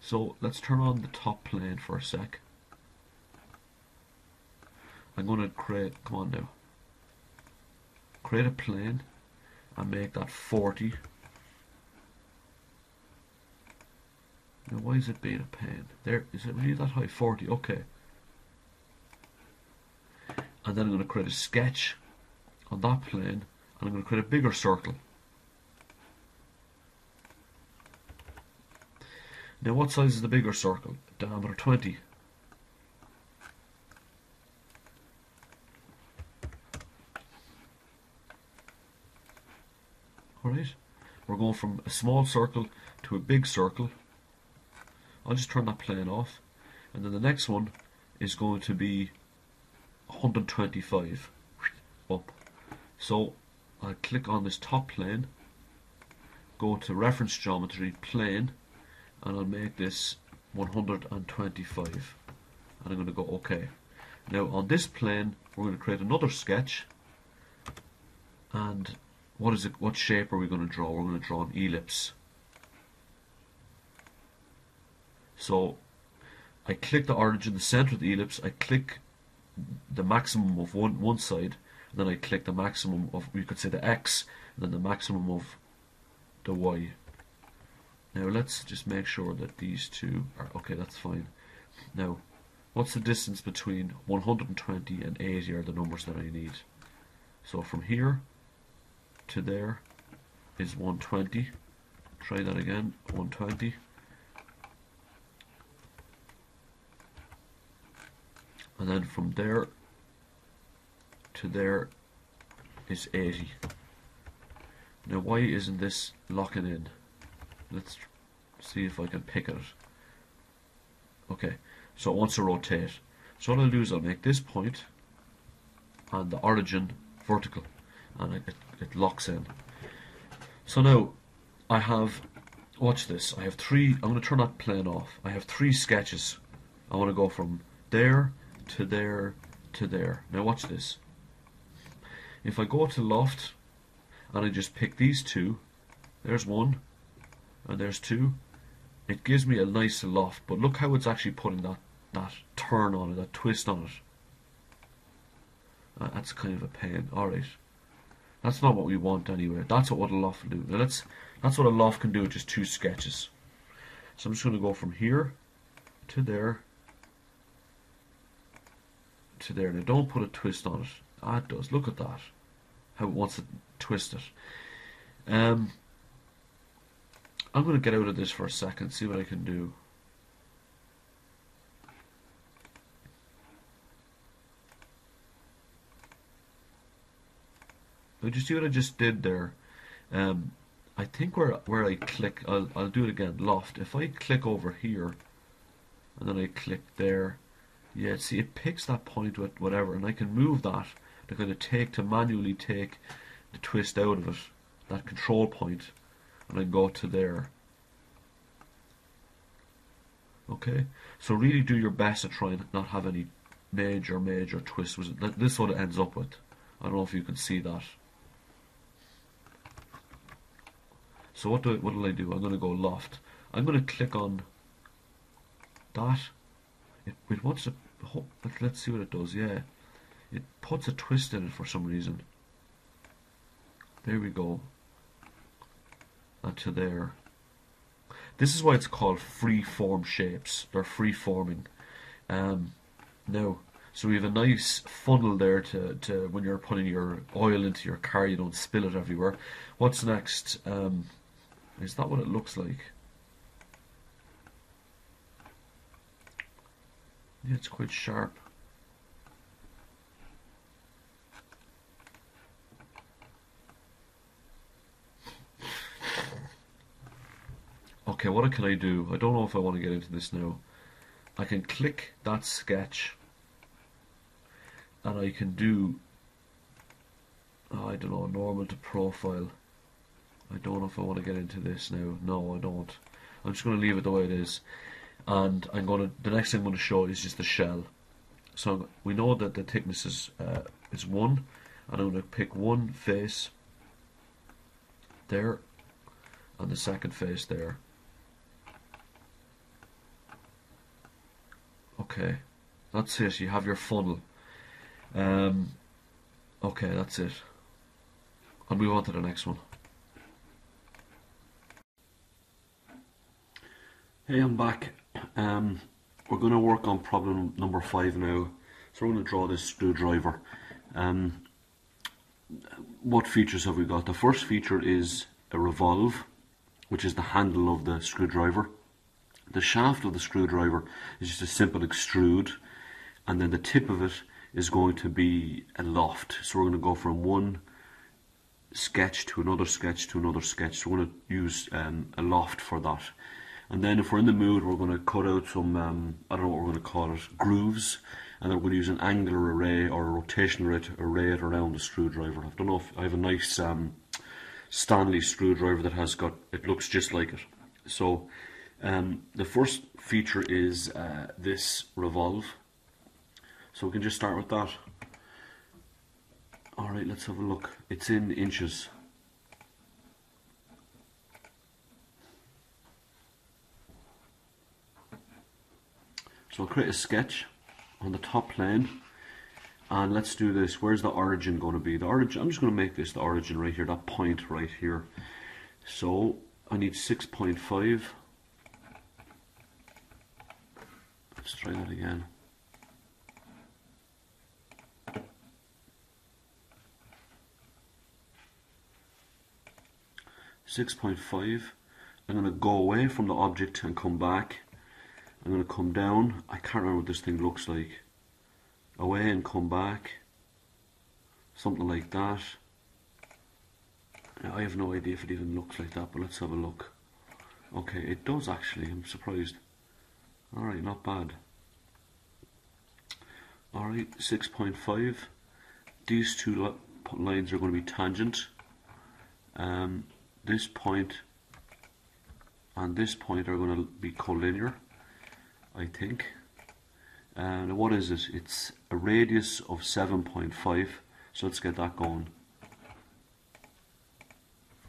So let's turn on the top plane for a sec. I'm going to create, come on now, create a plane and make that 40. Now why is it being a pain? There, is it really that high? 40, okay. And then I'm going to create a sketch on that plane and I'm going to create a bigger circle. Now what size is the bigger circle? Diameter 20. Alright, we're going from a small circle to a big circle. I'll just turn that plane off. And then the next one is going to be 125 up. So I'll click on this top plane, go to reference geometry, plane, and I'll make this 125 and I'm going to go OK. Now on this plane we're going to create another sketch and what is it what shape are we going to draw? We're going to draw an ellipse. So I click the origin, the center of the ellipse, I click the maximum of one one side, and then I click the maximum of you could say the X, and then the maximum of the Y. Now let's just make sure that these two are okay, that's fine. Now, what's the distance between 120 and 80 are the numbers that I need. So from here to there is 120. Try that again, 120. And then from there to there is 80. Now why isn't this locking in? Let's see if I can pick it. Okay, so it wants to rotate. So what I'll do is I'll make this point and the origin vertical and it, it locks in. So now I have, watch this, I have three, I'm going to turn that plane off. I have three sketches. I want to go from there to there to there. Now watch this. If I go to loft and I just pick these two, there's one, and there's two it gives me a nice loft, but look how it's actually putting that, that turn on it, that twist on it. Uh, that's kind of a pain. Alright. That's not what we want anyway. That's what, a loft will do. Now let's, that's what a loft can do with just two sketches. So I'm just going to go from here to there to there. Now don't put a twist on it. It does. Look at that. How it wants to twist it. Um, I'm going to get out of this for a second, see what I can do. Did you see what I just did there? Um, I think where where I click, I'll, I'll do it again, loft. If I click over here, and then I click there, yeah, see it picks that point with whatever, and I can move that to kind of take, to manually take the twist out of it, that control point, and go to there. Okay, so really do your best to try and not have any major, major twists. This is what it ends up with. I don't know if you can see that. So what do I, what will I do? I'm going to go loft. I'm going to click on that. It, it wants to. Let's see what it does. Yeah, it puts a twist in it for some reason. There we go. And to there. This is why it's called free form shapes. They're free forming. Um, now, so we have a nice funnel there to, to when you're putting your oil into your car, you don't spill it everywhere. What's next? Um, is that what it looks like? Yeah, it's quite sharp. Okay, what can I do? I don't know if I want to get into this now. I can click that sketch and I can do I don't know, normal to profile. I don't know if I want to get into this now. No, I don't. I'm just going to leave it the way it is. And I'm going to. The next thing I'm going to show is just the shell. So we know that the thickness is uh, is one, and I'm going to pick one face there, and the second face there. Okay, that's it. You have your funnel. Um, okay, that's it. And move on to the next one. Hey, I'm back. Um, we're going to work on problem number five now. So we're going to draw this screwdriver. Um, what features have we got? The first feature is a revolve, which is the handle of the screwdriver. The shaft of the screwdriver is just a simple extrude, and then the tip of it is going to be a loft. So we're going to go from one sketch to another sketch to another sketch. So we're going to use um, a loft for that. And then if we're in the mood, we're going to cut out some, um, I don't know what we're going to call it, grooves. And then we're going to use an angular array or a rotational array to array it around the screwdriver. I don't know if I have a nice um, Stanley screwdriver that has got, it looks just like it. So um, the first feature is uh, this revolve. So we can just start with that. Alright, let's have a look. It's in inches. So I'll create a sketch on the top plane and let's do this. Where's the origin going to be? The origin, I'm just going to make this the origin right here, that point right here. So I need 6.5. Let's try that again. Six point five. I'm going to go away from the object and come back I'm going to come down. I can't remember what this thing looks like. Away and come back. Something like that. I have no idea if it even looks like that, but let's have a look. Okay, it does actually. I'm surprised. Alright, not bad. Alright, 6.5. These two lines are going to be tangent. Um, this point and this point are going to be collinear. I think. And what is it? It's a radius of 7.5. So let's get that going.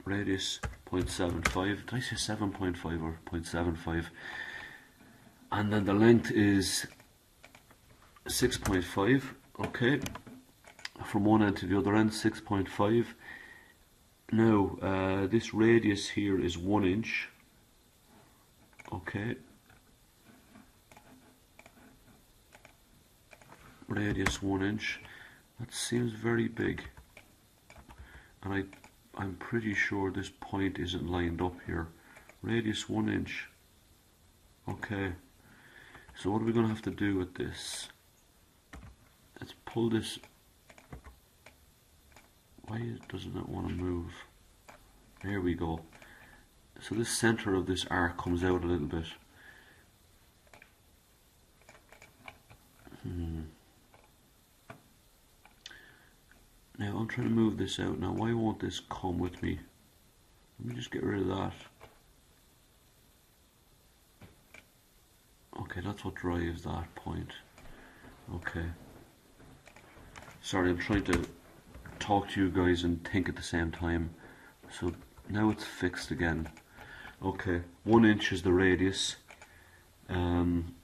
Radius 0.75. Did I say 7.5 or 0.75? And then the length is 6.5. Okay. From one end to the other end, 6.5. Now, uh, this radius here is 1 inch. Okay. Radius 1 inch. That seems very big. And I, I'm pretty sure this point isn't lined up here. Radius 1 inch. Okay. So what are we going to have to do with this? Pull this. Why doesn't it want to move? There we go. So this center of this arc comes out a little bit. Hmm. Now I'm trying to move this out. Now why won't this come with me? Let me just get rid of that. Okay, that's what drives that point. Okay. Sorry, I'm trying to talk to you guys and think at the same time. So now it's fixed again. Okay, one inch is the radius. Um,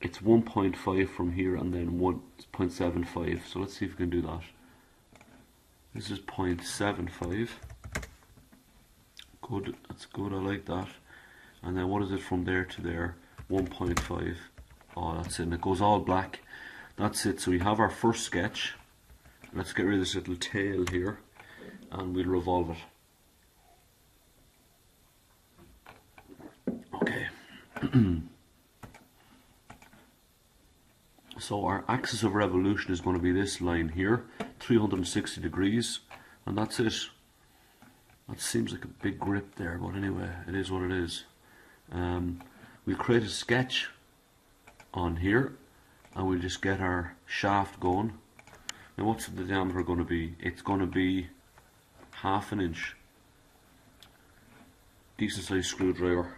it's 1.5 from here and then 1.75. So let's see if we can do that. This is 0.75. Good, that's good, I like that. And then what is it from there to there? 1.5. Oh, that's it, and it goes all black. That's it, so we have our first sketch. Let's get rid of this little tail here, and we'll revolve it. Okay. *clears throat* so our axis of revolution is going to be this line here. 360 degrees and that's it that seems like a big grip there but anyway it is what it is um, we'll create a sketch on here and we'll just get our shaft going now what's the diameter going to be it's going to be half an inch decent sized screwdriver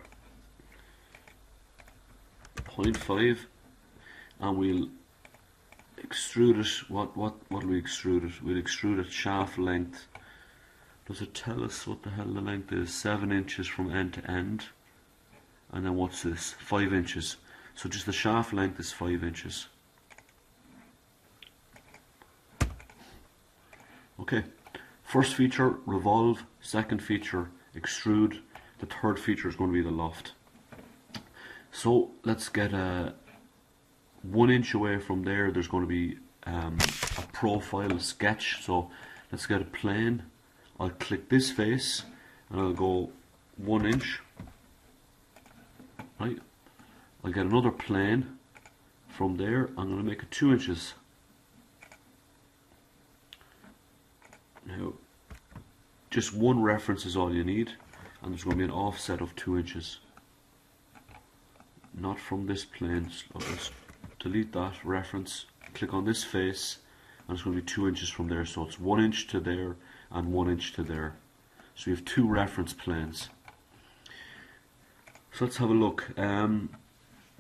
0.5 and we'll extrude it, what, what, what we extrude it? We'll extrude it shaft length. Does it tell us what the hell the length is? 7 inches from end to end. And then what's this? 5 inches. So just the shaft length is 5 inches. Okay, first feature revolve, second feature extrude, the third feature is going to be the loft. So let's get a one inch away from there there's going to be um, a profile sketch. So let's get a plane. I'll click this face and I'll go one inch. Right I'll get another plane from there I'm going to make it two inches now just one reference is all you need and there's going to be an offset of two inches not from this plane delete that reference, click on this face, and it's going to be two inches from there. So it's one inch to there and one inch to there. So we have two reference planes. So let's have a look. Um,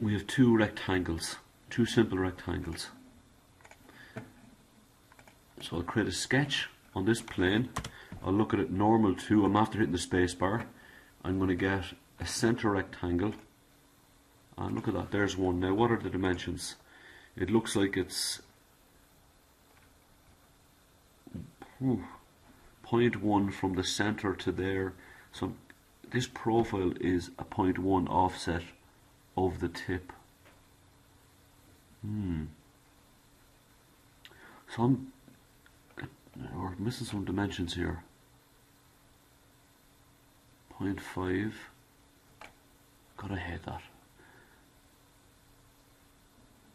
we have two rectangles, two simple rectangles. So I'll create a sketch on this plane. I'll look at it normal to. I'm after hitting the spacebar. I'm going to get a center rectangle and look at that, there's one. Now what are the dimensions? It looks like it's whew, 0.1 from the center to there. So this profile is a 0.1 offset of the tip. Hmm. So I'm we're missing some dimensions here. 0.5. Gotta hate that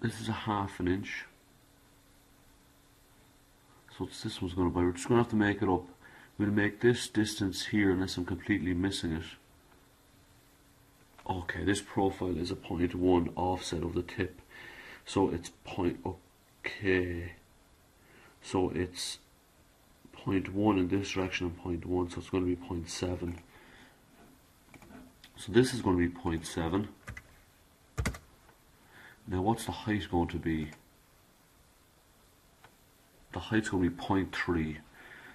this is a half an inch so this one's going to be. we're just going to have to make it up we'll make this distance here unless I'm completely missing it okay this profile is a 0.1 offset of the tip. So it's point okay. So it's 0.1 in this direction and 0.1 so it's going to be 0.7 so this is going to be 0.7 now what's the height going to be? The height's going to be 0.3.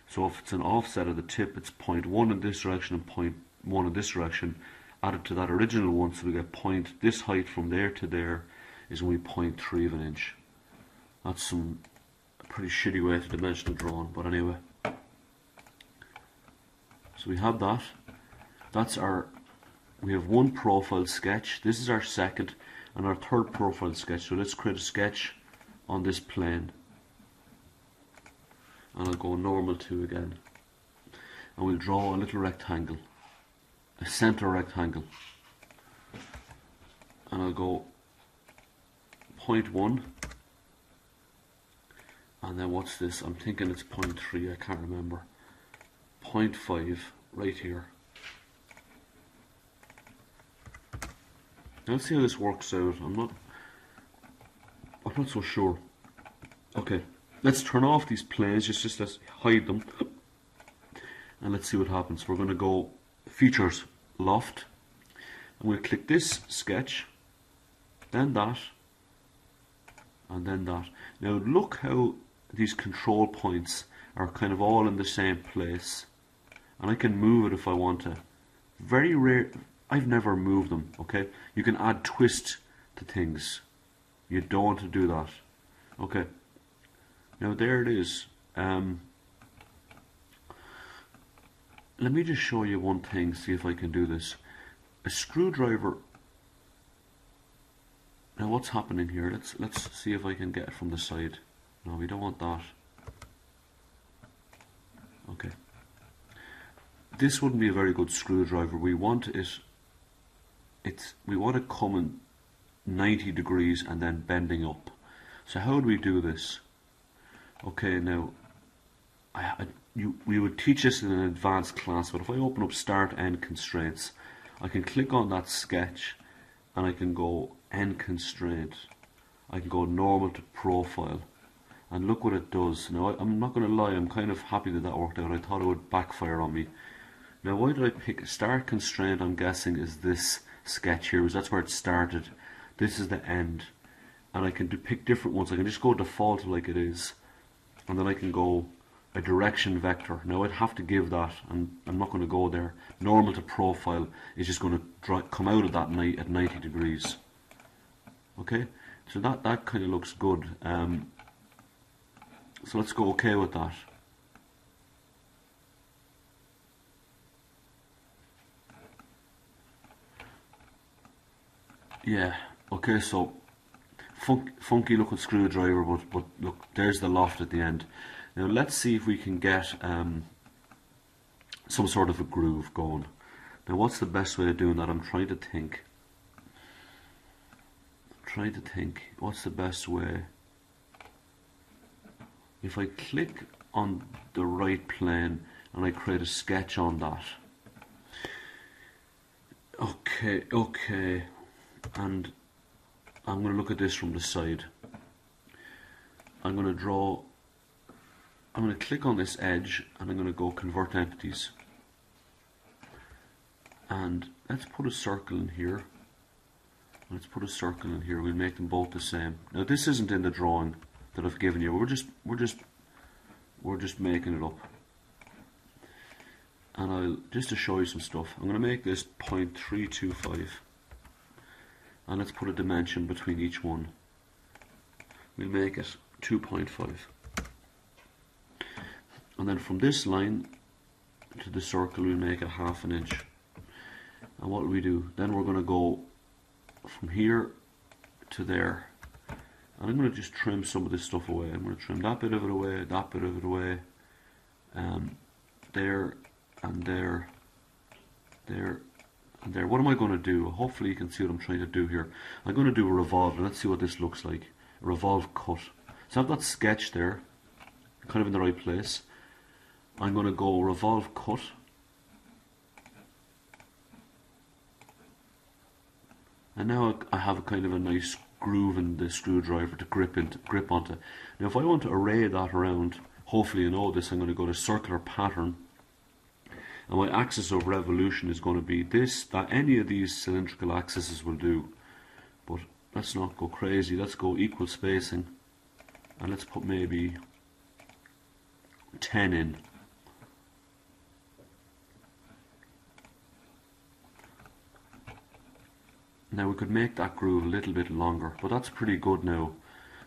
So if it's an offset of the tip, it's 0.1 in this direction and 0.1 in this direction, added to that original one, so we get point, this height from there to there is only 0.3 of an inch. That's some pretty shitty way to dimension a drawing, but anyway. So we have that. That's our, we have one profile sketch. This is our second and our third profile sketch. So let's create a sketch on this plane. And I'll go normal to again. And we'll draw a little rectangle. A center rectangle. And I'll go point 0.1 And then what's this? I'm thinking it's point 0.3 I can't remember. Point 0.5 right here. Let's see how this works out. I'm not I'm not so sure. Okay, let's turn off these planes, just just let's hide them. And let's see what happens. We're gonna go features loft and we'll click this sketch, then that, and then that. Now look how these control points are kind of all in the same place and I can move it if I want to. Very rare, I've never moved them, okay? You can add twist to things. You don't want to do that. Okay. Now there it is. Um, let me just show you one thing, see if I can do this. A screwdriver now what's happening here? Let's let's see if I can get it from the side. No, we don't want that. Okay. This wouldn't be a very good screwdriver. We want it it's we want it coming 90 degrees and then bending up. So how do we do this? Okay, now I, I, you, we would teach this in an advanced class, but if I open up start end constraints, I can click on that sketch and I can go end constraint. I can go normal to profile and look what it does. Now I, I'm not going to lie, I'm kind of happy that that worked out. I thought it would backfire on me. Now why did I pick start constraint I'm guessing is this sketch here because that's where it started. This is the end. And I can pick different ones. I can just go default like it is. And then I can go a direction vector. Now I'd have to give that, and I'm not going to go there. Normal to profile is just going to come out of that night at 90 degrees. Okay, so that, that kind of looks good. Um, so let's go okay with that. Yeah, okay, so fun funky looking screwdriver, but, but look, there's the loft at the end. Now let's see if we can get um, some sort of a groove going. Now what's the best way of doing that? I'm trying to think. I'm trying to think, what's the best way? If I click on the right plane and I create a sketch on that. Okay, okay, and I'm going to look at this from the side. I'm going to draw, I'm going to click on this edge and I'm going to go convert entities. And let's put a circle in here. Let's put a circle in here. We'll make them both the same. Now this isn't in the drawing that I've given you. We're just we're just we're just making it up. And I'll just to show you some stuff. I'm going to make this 0.325 and let's put a dimension between each one we'll make it 2.5 and then from this line to the circle we'll make it half an inch and what we do then we're going to go from here to there and I'm going to just trim some of this stuff away I'm going to trim that bit of it away that bit of it away um, there and there there and there. What am I going to do? Hopefully you can see what I'm trying to do here. I'm going to do a revolve. Let's see what this looks like. A revolve cut. So I've got sketch there, kind of in the right place. I'm going to go revolve cut. And now I have a kind of a nice groove in the screwdriver to grip into, grip onto. Now if I want to array that around, hopefully you know this, I'm going to go to circular pattern and my axis of revolution is going to be this that any of these cylindrical axes will do but let's not go crazy let's go equal spacing and let's put maybe 10 in Now we could make that groove a little bit longer, but that's pretty good now.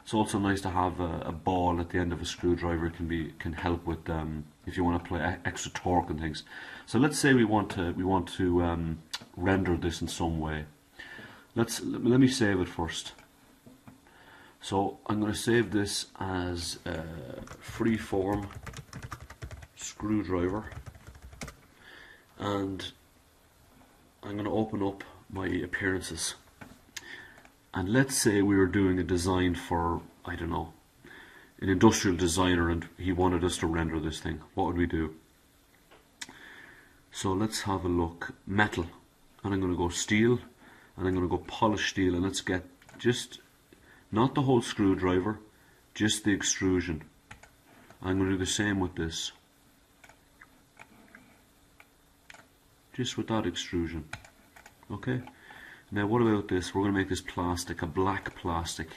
It's also nice to have a, a ball at the end of a screwdriver. It can be can help with um, if you want to play extra torque and things. So let's say we want to we want to um, render this in some way. Let's let me save it first. So I'm going to save this as a freeform screwdriver and I'm going to open up my appearances. And let's say we were doing a design for I don't know an industrial designer and he wanted us to render this thing. What would we do? So let's have a look. Metal. And I'm going to go steel and I'm going to go polished steel and let's get just not the whole screwdriver just the extrusion. I'm going to do the same with this. Just with that extrusion okay? Now what about this? We're going to make this plastic a black plastic.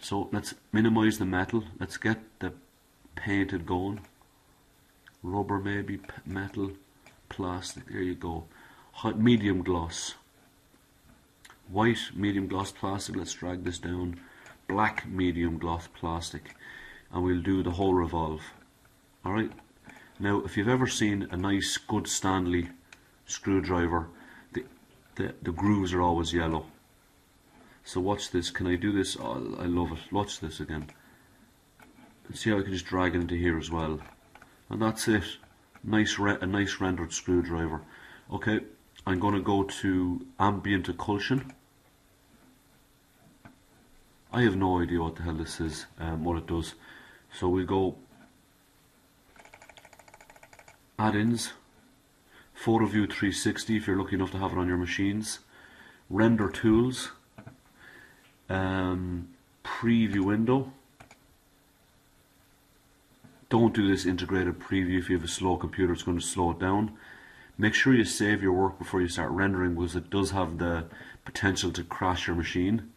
So let's minimize the metal. Let's get the painted going rubber maybe metal plastic. There you go. Hot medium gloss. White medium gloss plastic. Let's drag this down. Black medium gloss plastic. And we'll do the whole revolve. Alright now if you've ever seen a nice good Stanley screwdriver. The, the, the grooves are always yellow. So watch this. Can I do this? Oh, I love it. Watch this again. See how I can just drag it into here as well. And that's it. Nice a nice rendered screwdriver. Okay I'm going to go to ambient occlusion I have no idea what the hell this is, um, what it does. So we go add-ins, PhotoView 360 if you're lucky enough to have it on your machines, render tools, um, preview window. Don't do this integrated preview if you have a slow computer, it's going to slow it down. Make sure you save your work before you start rendering because it does have the potential to crash your machine.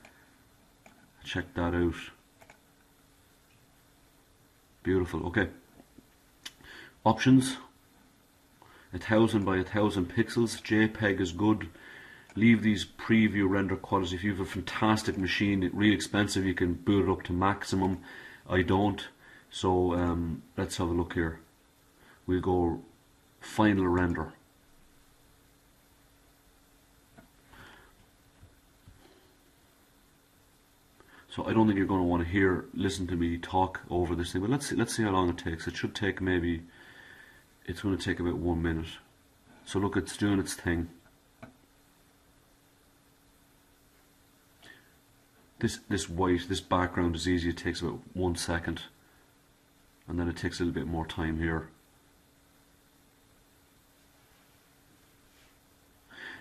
Check that out. Beautiful. Okay. Options. A thousand by a thousand pixels. JPEG is good. Leave these preview render quality. If you have a fantastic machine, really expensive, you can boot it up to maximum. I don't. So um, let's have a look here. We'll go final render. So I don't think you're going to want to hear, listen to me talk over this thing. But let's see, let's see how long it takes. It should take maybe, it's going to take about one minute. So look, it's doing its thing. This this white, this background is easy. It takes about one second, and then it takes a little bit more time here.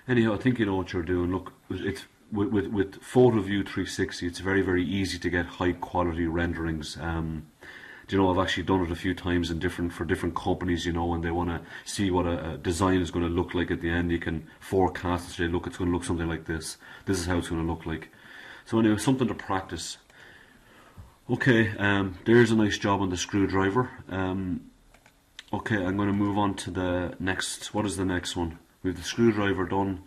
Anyhow, I think you know what you're doing. Look, it's with, with, with PhotoView 360, it's very, very easy to get high quality renderings. Um, you know, I've actually done it a few times in different for different companies. You know, and they want to see what a, a, design is going to look like at the end, you can forecast and say, look, it's going to look something like this. This is how it's going to look like. So anyway, something to practice. Okay, um, there's a nice job on the screwdriver. Um, okay, I'm going to move on to the next. What is the next one? We have the screwdriver done,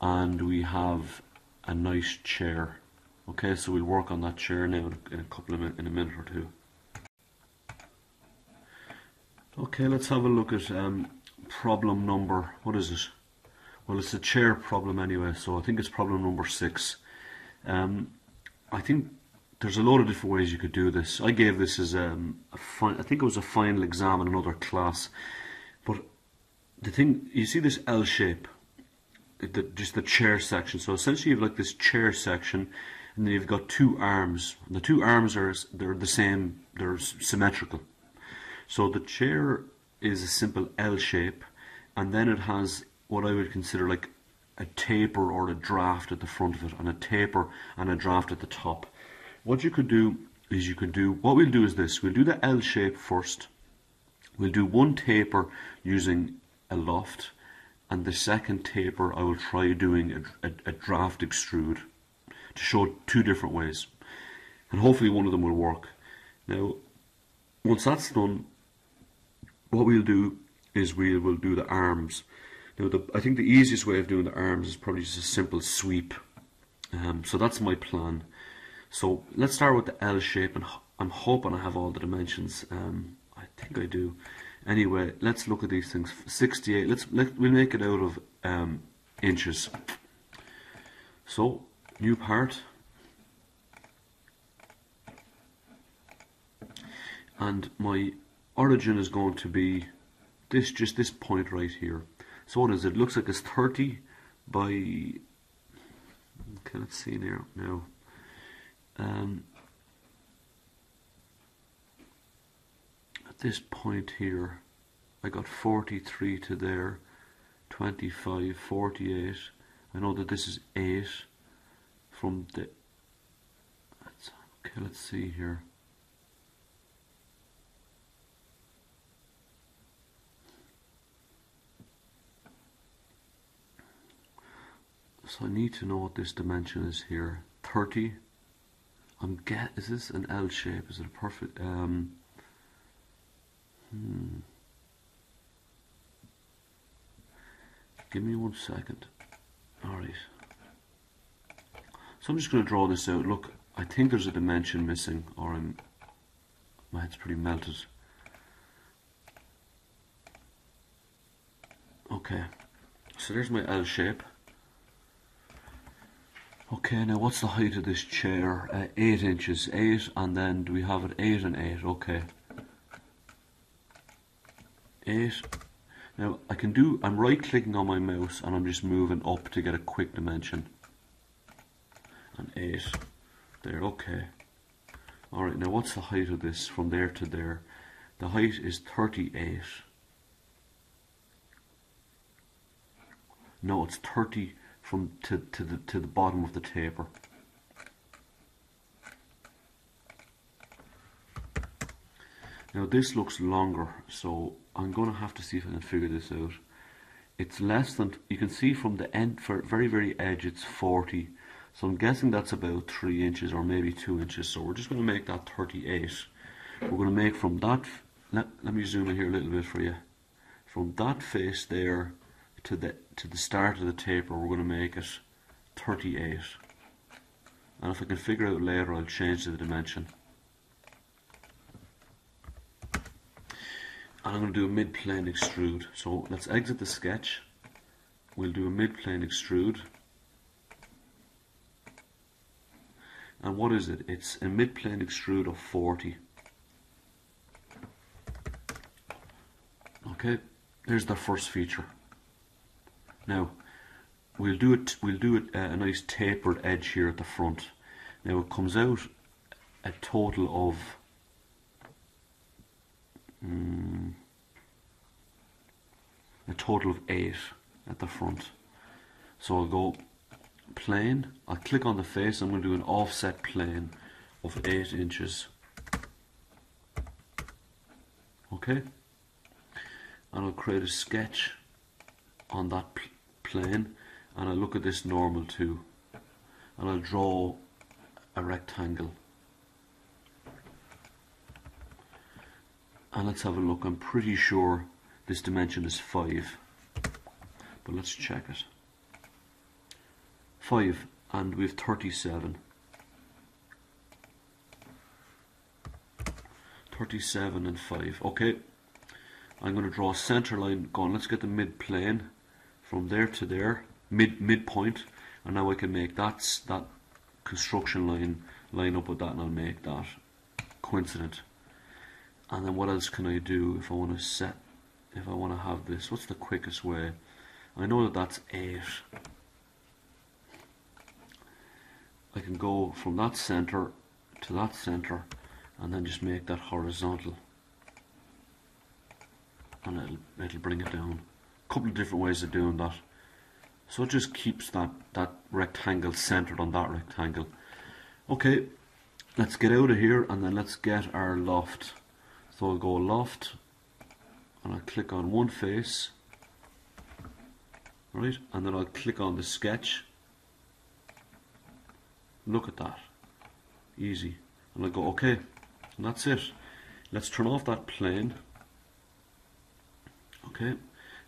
and we have a nice chair. Okay, so we'll work on that chair now in a couple of in a minute or two. Okay, let's have a look at um, problem number, what is it? Well, it's a chair problem anyway, so I think it's problem number six. Um, I think there's a lot of different ways you could do this. I gave this as um, a I think it was a final exam in another class. But the thing, you see this L shape? the, just the chair section. So essentially you have like this chair section and then you've got two arms. The two arms are they're the same, they're symmetrical. So the chair is a simple L shape and then it has what I would consider like a taper or a draft at the front of it and a taper and a draft at the top. What you could do is you could do, what we'll do is this, we'll do the L shape first. We'll do one taper using a loft and the second taper I will try doing a, a, a draft extrude to show two different ways and hopefully one of them will work. Now once that's done what we'll do is we will do the arms. Now, the, I think the easiest way of doing the arms is probably just a simple sweep. Um, so that's my plan. So let's start with the L shape, and I'm hoping I have all the dimensions. Um, I think I do. Anyway, let's look at these things. 68. Let's let, we'll make it out of um, inches. So new part, and my origin is going to be this just this point right here. So what is it? looks like it's 30 by okay let's see now now um, at this point here I got 43 to there 25 48 I know that this is 8 from the okay let's see here So I need to know what this dimension is here. 30. I'm get. Is this an L shape? Is it a perfect? Um, hmm. Give me one second. Alright. So I'm just going to draw this out. Look, I think there's a dimension missing, or I'm, my head's pretty melted. Okay, so there's my L shape. Okay, now what's the height of this chair? Uh, 8 inches. 8, and then do we have it 8 and 8? Okay. 8. Now, I can do, I'm right clicking on my mouse and I'm just moving up to get a quick dimension. And 8. There, okay. Alright, now what's the height of this from there to there? The height is 38. No, it's 30 from to, to the to the bottom of the taper. Now this looks longer, so I'm going to have to see if I can figure this out. It's less than, you can see from the end, for very, very edge, it's 40. So I'm guessing that's about 3 inches or maybe 2 inches. So we're just going to make that 38. We're going to make from that, let, let me zoom in here a little bit for you. From that face there to the to the start of the taper we're going to make it 38 and if I can figure out later I'll change the dimension. And I'm going to do a mid-plane extrude. So let's exit the sketch. We'll do a mid-plane extrude. And what is it? It's a mid-plane extrude of 40 okay there's the first feature now, we'll do it. We'll do it uh, a nice tapered edge here at the front. Now it comes out a total of mm, a total of eight at the front. So I'll go plane. I'll click on the face. I'm going to do an offset plane of eight inches. Okay, and I'll create a sketch on that plane and I'll look at this normal to and I'll draw a rectangle. And let's have a look. I'm pretty sure this dimension is 5 but let's check it. 5 and we have 37 37 and 5 okay I'm going to draw a center line. Going let's get the mid plane from there to there, mid midpoint, and now I can make that that construction line line up with that, and I'll make that coincident. And then what else can I do if I want to set, if I want to have this? What's the quickest way? I know that that's eight. I can go from that center to that center, and then just make that horizontal, and it'll it'll bring it down couple of different ways of doing that. So it just keeps that, that rectangle centered on that rectangle. Okay, let's get out of here and then let's get our loft. So I'll go loft and I'll click on one face, right, and then I'll click on the sketch. Look at that, easy. And I'll go okay, and that's it. Let's turn off that plane. Okay,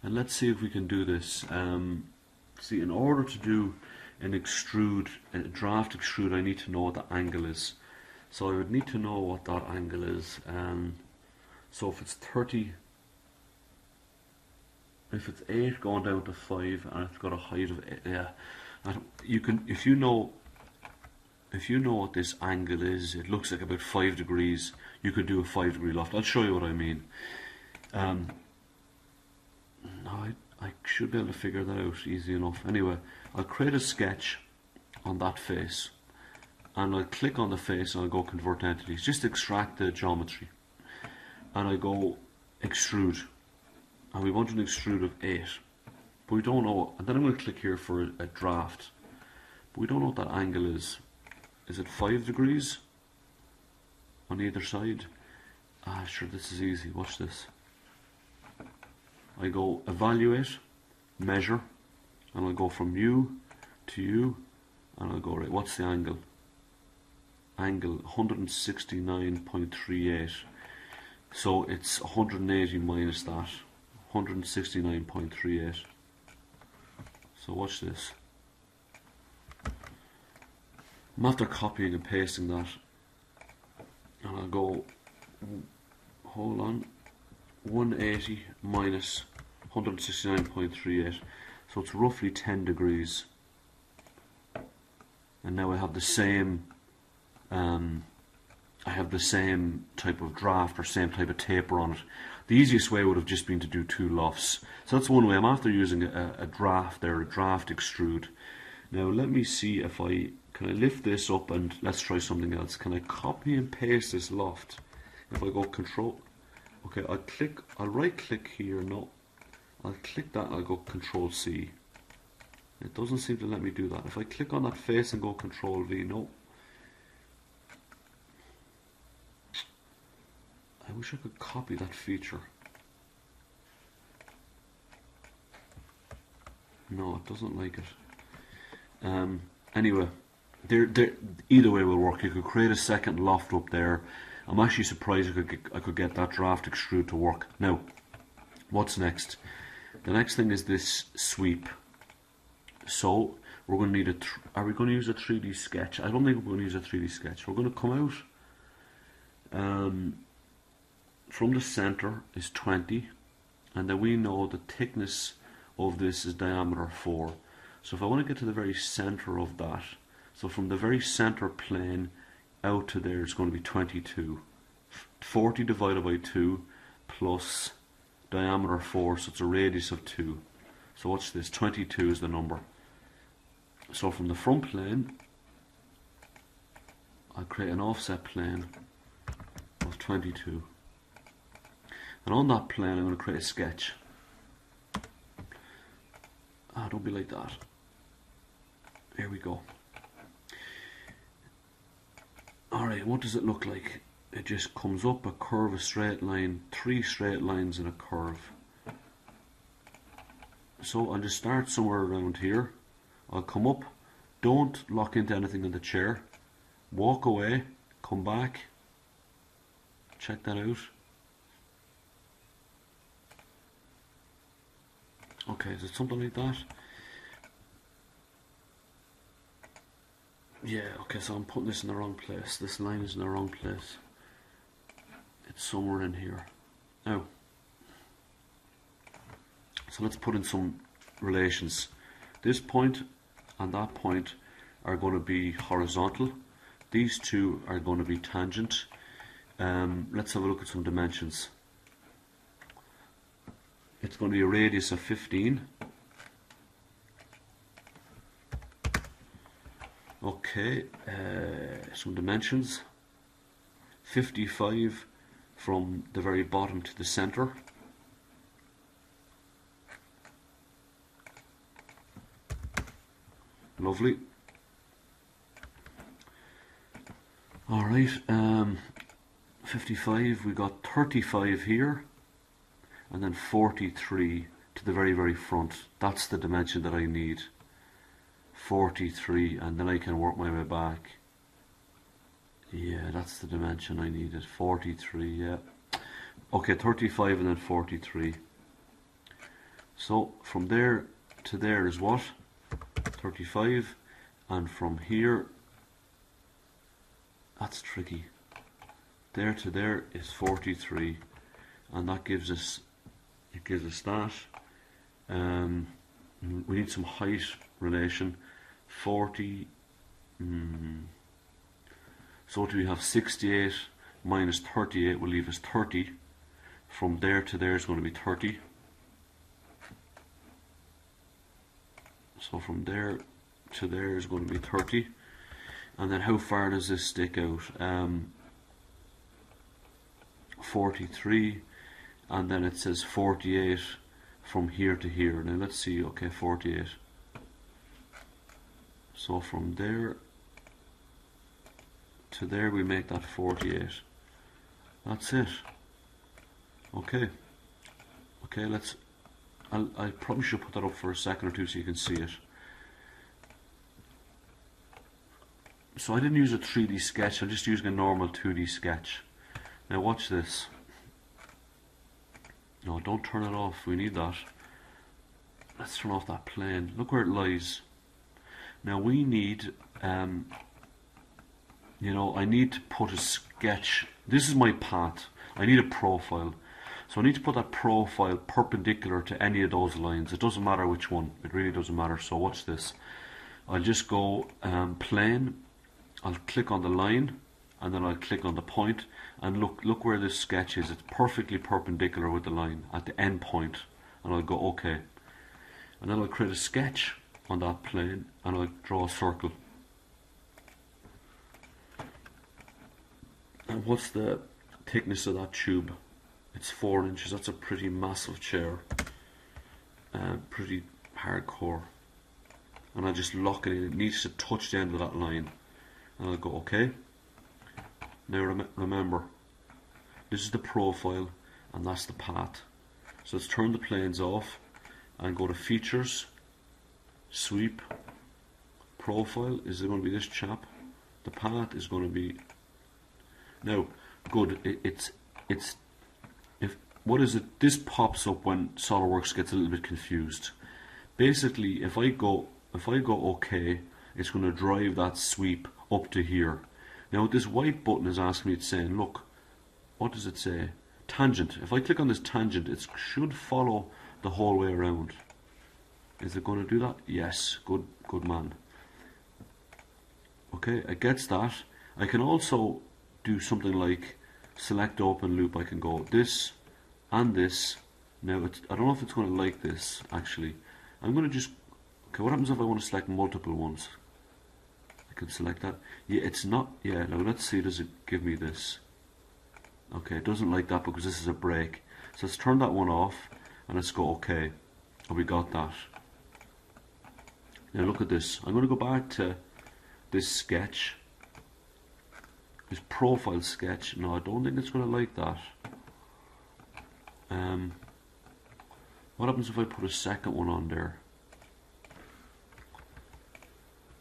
And let's see if we can do this. Um, see, in order to do an extrude, a draft extrude, I need to know what the angle is. So I would need to know what that angle is. Um, so if it's 30, if it's 8 going down to 5 and it's got a height of 8, yeah, you can, if you know if you know what this angle is, it looks like about 5 degrees, you could do a 5 degree loft. I'll show you what I mean. Um, no, I, I should be able to figure that out easy enough. Anyway, I'll create a sketch on that face and I'll click on the face and I'll go convert entities. Just extract the geometry and I go extrude. And we want an extrude of 8 but we don't know and then I'm going to click here for a, a draft. But we don't know what that angle is. Is it 5 degrees on either side? Ah sure this is easy. Watch this I go evaluate measure and I'll go from you to you and I'll go right what's the angle? Angle 169.38 so it's 180 minus that 169.38 so watch this. I'm after copying and pasting that. And I'll go hold on 180 minus 169.38 so it's roughly 10 degrees. And now I have the same um, I have the same type of draft or same type of taper on it. The easiest way would have just been to do two lofts so that's one way. I'm after using a, a draft there a draft extrude. Now let me see if I can I lift this up and let's try something else. Can I copy and paste this loft? If I go control, okay, I'll click, I'll right click here, no. I'll click that I'll go control C. It doesn't seem to let me do that. If I click on that face and go control V, no. I wish I could copy that feature. No, it doesn't like it. Um, anyway, they're, they're, either way will work. You could create a second loft up there. I'm actually surprised I could get, I could get that draft extrude to work. Now, what's next? The next thing is this sweep. So we're going to need a. are we going to use a 3D sketch? I don't think we're going to use a 3D sketch. We're going to come out. Um, from the center is 20, and then we know the thickness of this is diameter 4. So if I want to get to the very center of that, so from the very center plane out to there is going to be 22. 40 divided by 2 plus diameter 4, so it's a radius of 2. So what's this? 22 is the number. So from the front plane, I'll create an offset plane of 22. And on that plane, I'm going to create a sketch. Ah, don't be like that. Here we go. Alright, what does it look like? It just comes up a curve, a straight line, three straight lines in a curve. So I'll just start somewhere around here. I'll come up, don't lock into anything in the chair. Walk away, come back, check that out. Okay, is it something like that? Yeah, okay, so I'm putting this in the wrong place. This line is in the wrong place. It's somewhere in here. Now, so let's put in some relations. This point and that point are going to be horizontal. These two are going to be tangent. Um, let's have a look at some dimensions. It's going to be a radius of 15 Okay, uh, some dimensions. 55 from the very bottom to the center. Lovely. Alright, um, 55, we got 35 here, and then 43 to the very, very front. That's the dimension that I need. 43 and then I can work my way back yeah that's the dimension I needed 43 yeah okay 35 and then 43 So from there to there is what? 35 and from here that's tricky. There to there is 43 and that gives us it gives us that. Um, we need some height relation. 40 mm, so do we have 68 minus 38 will leave us 30 from there to there is going to be 30 so from there to there is going to be 30 and then how far does this stick out? Um, 43 and then it says 48 from here to here. Now let's see okay 48 so from there to there we make that 48 that's it. Okay. Okay let's I'll, I probably should put that up for a second or two so you can see it. So I didn't use a 3D sketch I'm just using a normal 2D sketch. Now watch this. No don't turn it off we need that. Let's turn off that plane. Look where it lies now we need um, you know I need to put a sketch this is my path I need a profile. So I need to put that profile perpendicular to any of those lines. It doesn't matter which one it really doesn't matter so watch this. I'll just go um, plane I'll click on the line and then I'll click on the point and look look where this sketch is it's perfectly perpendicular with the line at the end point and I'll go OK and then I'll create a sketch on that plane and I'll draw a circle And what's the thickness of that tube? It's four inches. That's a pretty massive chair. Uh, pretty hardcore. And I just lock it in. It needs to touch the end of that line. And I'll go, okay. Now rem remember, this is the profile and that's the path. So let's turn the planes off and go to features, sweep, profile. Is it going to be this chap? The path is going to be now, good. It, it's it's if what is it? This pops up when SolidWorks gets a little bit confused. Basically, if I go if I go OK, it's going to drive that sweep up to here. Now this white button is asking me, it's saying, look, what does it say? Tangent. If I click on this tangent, it should follow the whole way around. Is it going to do that? Yes. Good, good man. Okay, it gets that. I can also do something like select open loop I can go this and this now I don't know if it's going to like this actually I'm going to just okay what happens if I want to select multiple ones I can select that yeah it's not yeah now let's see does it give me this okay it doesn't like that because this is a break so let's turn that one off and let's go okay and we got that now look at this I'm going to go back to this sketch This profile sketch. No, I don't think it's going to like that. Um, what happens if I put a second one on there?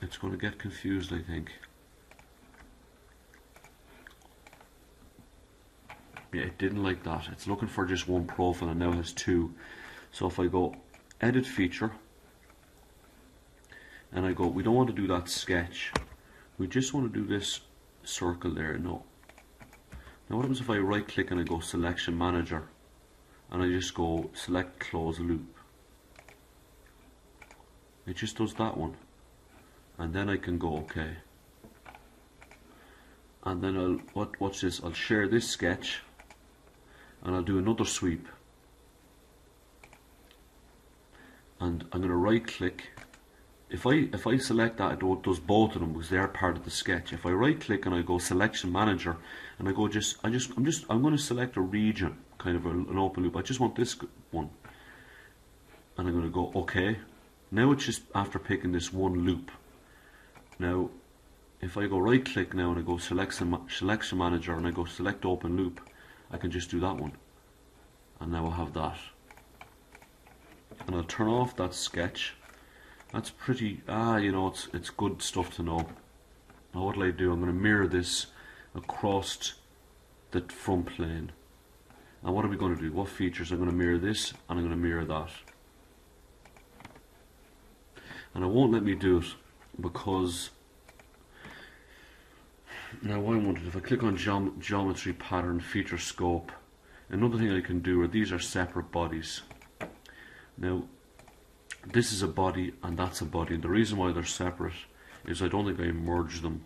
It's going to get confused, I think. Yeah, it didn't like that. It's looking for just one profile and now has two. So if I go edit feature and I go, we don't want to do that sketch. We just want to do this circle there, no. Now what happens if I right click and I go selection manager and I just go select close loop. It just does that one and then I can go okay and then I'll what watch this I'll share this sketch and I'll do another sweep and I'm going to right click if I if I select that it does both of them because they are part of the sketch. If I right click and I go selection manager and I go just I just I'm just I'm going to select a region kind of an open loop. I just want this one. And I'm going to go OK now it's just after picking this one loop. Now if I go right click now and I go selection, selection manager and I go select open loop I can just do that one. And now I'll have that. And I'll turn off that sketch that's pretty, ah, you know, it's, it's good stuff to know. Now what will I do? I'm going to mirror this across the front plane. Now what are we going to do? What features? I'm going to mirror this and I'm going to mirror that. and it won't let me do it because now why I if I click on geom geometry pattern feature scope another thing I can do are these are separate bodies now this is a body and that's a body. The reason why they're separate is I don't think I merge them.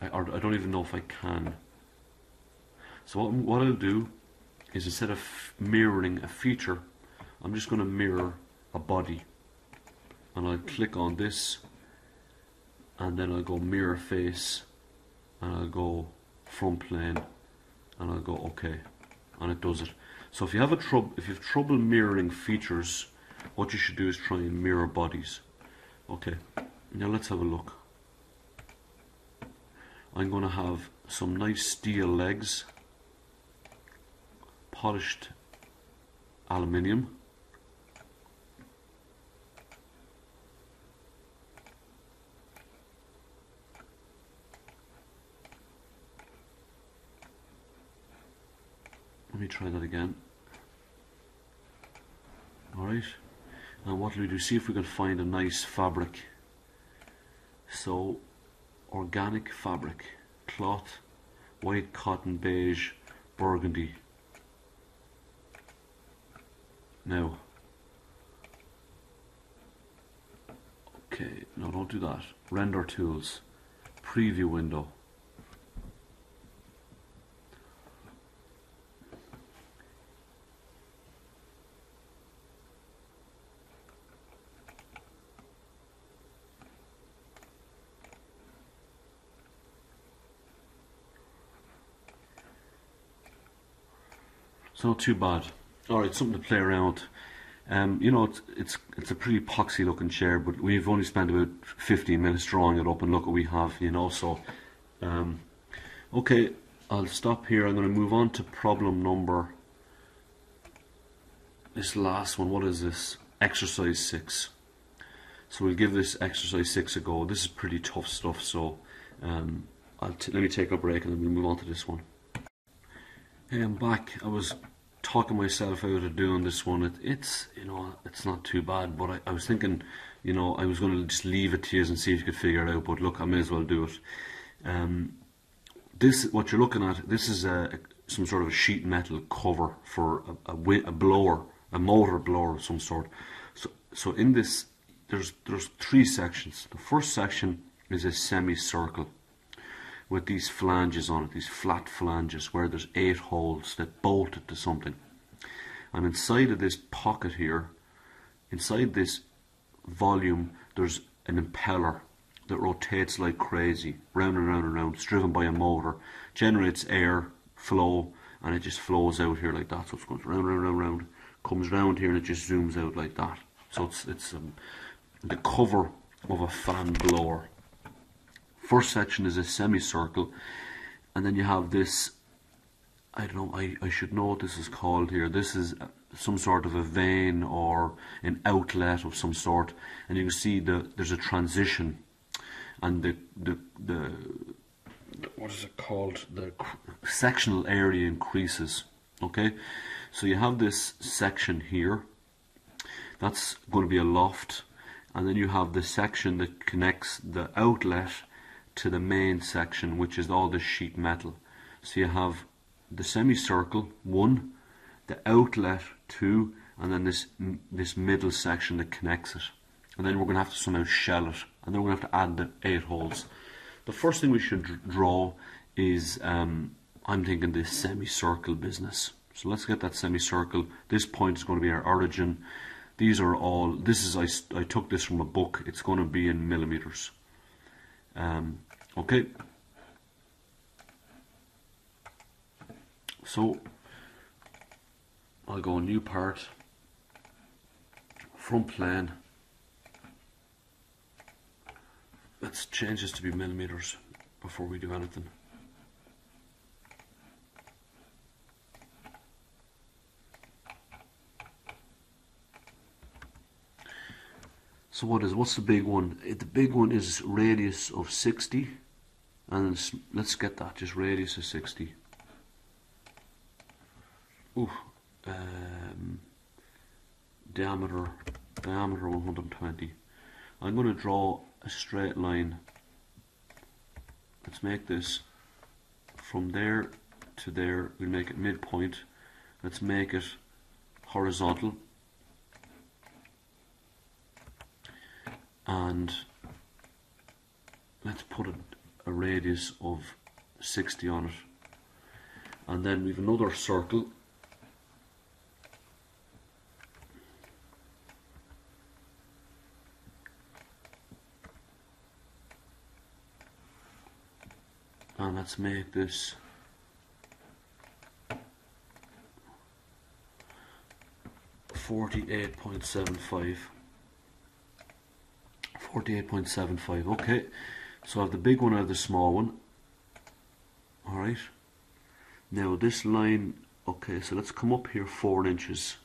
I, or I don't even know if I can. So what, what I'll do is instead of mirroring a feature I'm just going to mirror a body. And I'll click on this and then I'll go mirror face and I'll go front plane and I'll go OK and it does it. So if you have a trouble if you have trouble mirroring features what you should do is try and mirror bodies. Okay now let's have a look. I'm to have some nice steel legs polished aluminium let me try that again. Alright and what do we do see if we can find a nice fabric. So organic fabric. Cloth white cotton beige burgundy. Now. Okay no don't do that. Render tools. Preview window not too bad. Alright, something to play around. Um, you know, it's, it's it's a pretty poxy looking chair, but we've only spent about 15 minutes drawing it up, and look what we have, you know. So, um, okay, I'll stop here. I'm going to move on to problem number. This last one, what is this? Exercise 6. So we'll give this exercise 6 a go. This is pretty tough stuff, so um, let me take a break and then we'll move on to this one. Hey, I'm back. I was talking myself out of doing this one. It, it's you know it's not too bad, but I, I was thinking, you know, I was going to just leave it to you and see if you could figure it out. But look, I may as well do it. Um, this what you're looking at. This is a, some sort of a sheet metal cover for a, a, a blower, a motor blower of some sort. So so in this, there's there's three sections. The first section is a semicircle with these flanges on it, these flat flanges where there's eight holes that bolt it to something. And inside of this pocket here, inside this volume, there's an impeller that rotates like crazy, round and round and round. It's driven by a motor, generates air flow, and it just flows out here like that. So it goes round, round, round, round, comes round here, and it just zooms out like that. So it's it's um, the cover of a fan blower first section is a semicircle and then you have this I don't know I, I should know what this is called here. This is some sort of a vein or an outlet of some sort and you can see the there's a transition and the the, the what is it called? The sectional area increases okay? So you have this section here that's going to be a loft and then you have the section that connects the outlet to the main section which is all the sheet metal. So you have the semicircle one the outlet two and then this this middle section that connects it. And then we're going to have to somehow shell it and then we're going to have to add the eight holes. The first thing we should draw is um, I'm thinking this semicircle business. So let's get that semicircle. This point is going to be our origin. These are all this is I, I took this from a book. It's going to be in millimeters um, okay. So I'll go new part, front plan. Let's change this to be millimeters before we do anything. So what is what's the big one? The big one is radius of 60 and let's get that just radius of 60 Ooh, um, diameter diameter 120 I'm going to draw a straight line. Let's make this from there to there. We'll make it midpoint. Let's make it horizontal. And let's put a, a radius of 60 on it. And then we've another circle and let's make this forty-eight point seven five. Forty-eight point seven five. Okay, so I have the big one, have the small one. All right. Now this line. Okay, so let's come up here four inches,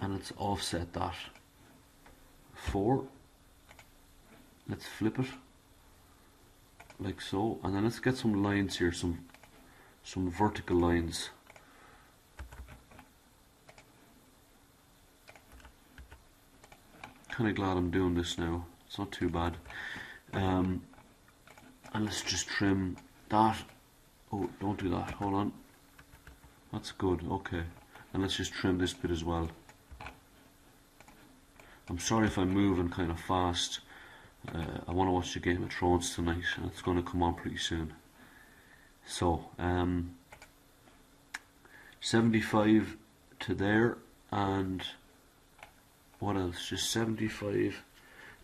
and let's offset that. Four. Let's flip it like so and then let's get some lines here some some vertical lines kind of glad I'm doing this now. It's not too bad. Um, and let's just trim that. Oh don't do that. Hold on. That's good. Okay. And let's just trim this bit as well. I'm sorry if I'm moving kind of fast. Uh, I want to watch the Game of Thrones tonight, and it's going to come on pretty soon. So, um, 75 to there, and what else? Just 75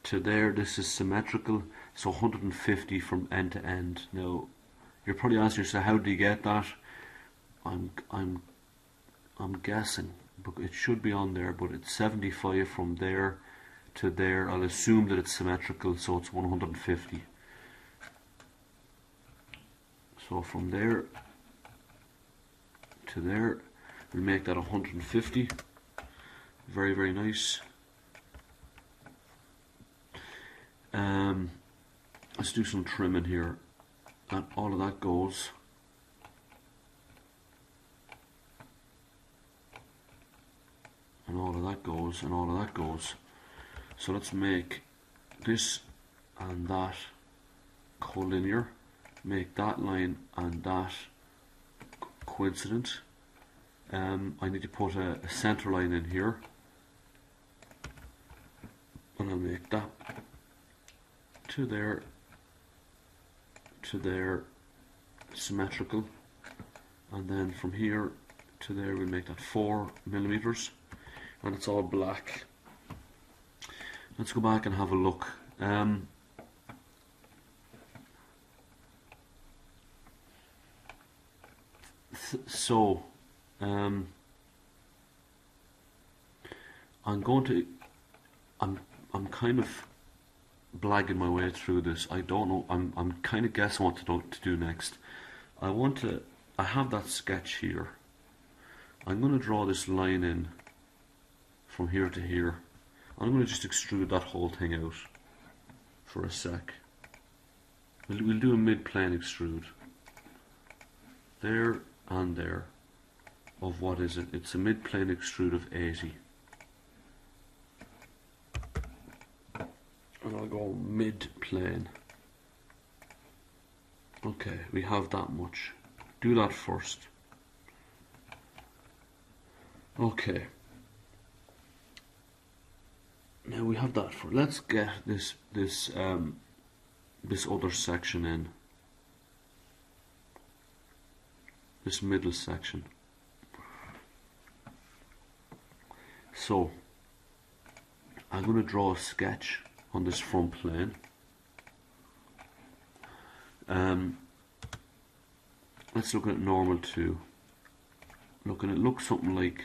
to there. This is symmetrical, so 150 from end to end. Now, you're probably asking yourself, how do you get that? I'm, I'm, I'm guessing, it should be on there. But it's 75 from there to there. I'll assume that it's symmetrical, so it's 150. So from there to there, we'll make that 150. Very, very nice. Um, let's do some trimming here. And all of that goes. And all of that goes, and all of that goes. So let's make this and that collinear, make that line and that coincident. Um, I need to put a, a center line in here and I'll make that to there to there symmetrical. And then from here to there we'll make that 4 millimeters. And it's all black. Let's go back and have a look. Um, so, um, I'm going to, I'm, I'm kind of blagging my way through this. I don't know. I'm, I'm kind of guessing what to do, to do next. I want to. I have that sketch here. I'm going to draw this line in from here to here. I'm going to just extrude that whole thing out for a sec. We'll, we'll do a mid-plane extrude. There and there. Of what is it? It's a mid-plane extrude of 80. And I'll go mid-plane. Okay, we have that much. Do that first. Okay. Now we have that for. Let's get this this um, this other section in. This middle section. So I'm going to draw a sketch on this front plane. Um, let's look at normal to. Look, and it looks something like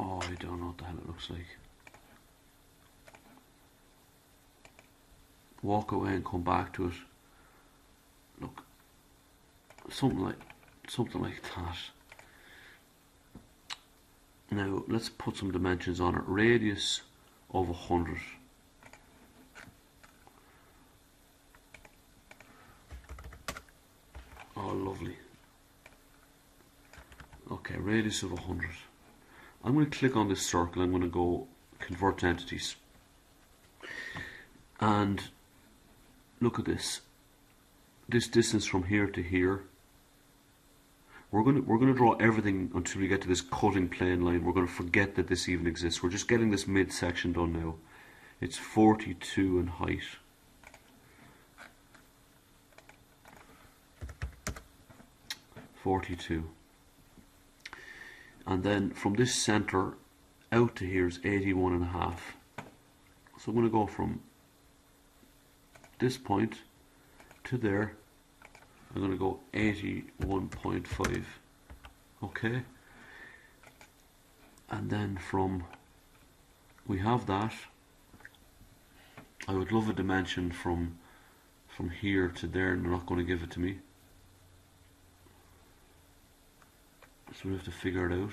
Oh, I don't know what the hell it looks like. Walk away and come back to it. Look, something like something like that. Now let's put some dimensions on it. Radius of a hundred. Oh, lovely. Okay, radius of a hundred I'm going to click on this circle. I'm going to go convert entities. And look at this. This distance from here to here. We're going to we're going to draw everything until we get to this cutting plane line. We're going to forget that this even exists. We're just getting this midsection done now. It's 42 in height. Forty-two, and then from this center out to here is eighty-one and a half. So I'm going to go from this point to there. I'm going to go 81.5. Okay. And then from, we have that. I would love a dimension from from here to there and they're not going to give it to me. So we have to figure it out.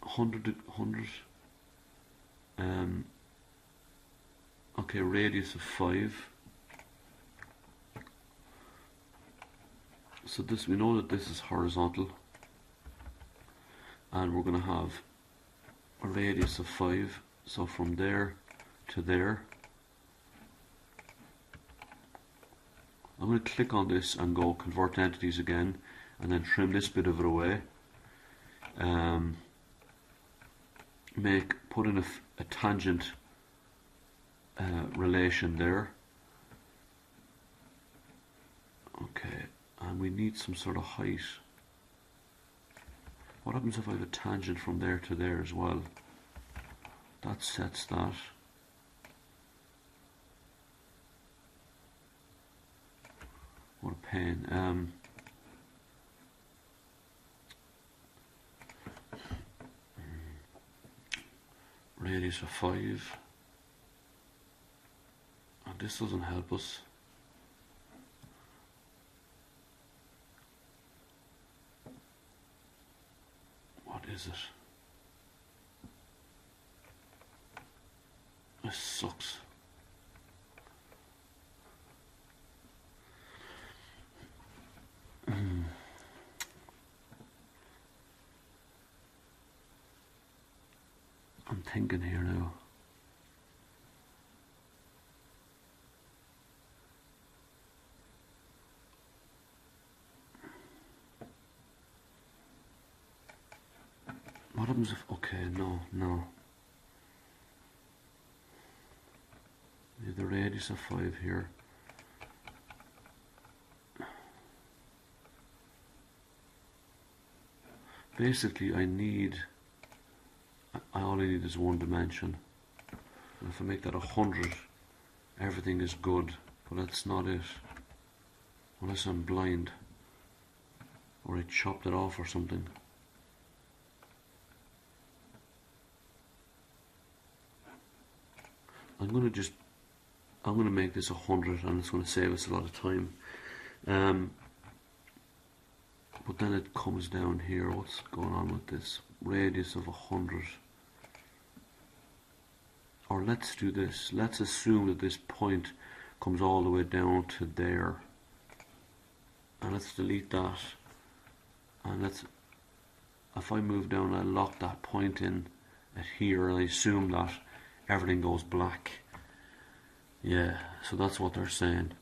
100, 100 um, okay radius of 5 so this we know that this is horizontal. And we're going to have a radius of 5 so from there to there. I'm going to click on this and go convert entities again and then trim this bit of it away. Um, make put in a, a tangent uh, relation there. Okay and we need some sort of height. What happens if I have a tangent from there to there as well? That sets that. What a pain. Um, radius of 5 this doesn't help us. What is it? This sucks. I'm thinking here now. What happens if, okay, no, no. The radius of 5 here. Basically, I need I only need is one dimension. And if I make that a hundred, everything is good, but that's not it. Unless I'm blind, or I chopped it off or something. I'm gonna just, I'm gonna make this a hundred, and it's gonna save us a lot of time. Um, but then it comes down here. What's going on with this radius of a hundred? or let's do this let's assume that this point comes all the way down to there and let's delete that and let's if I move down I lock that point in at here and I assume that everything goes black yeah so that's what they're saying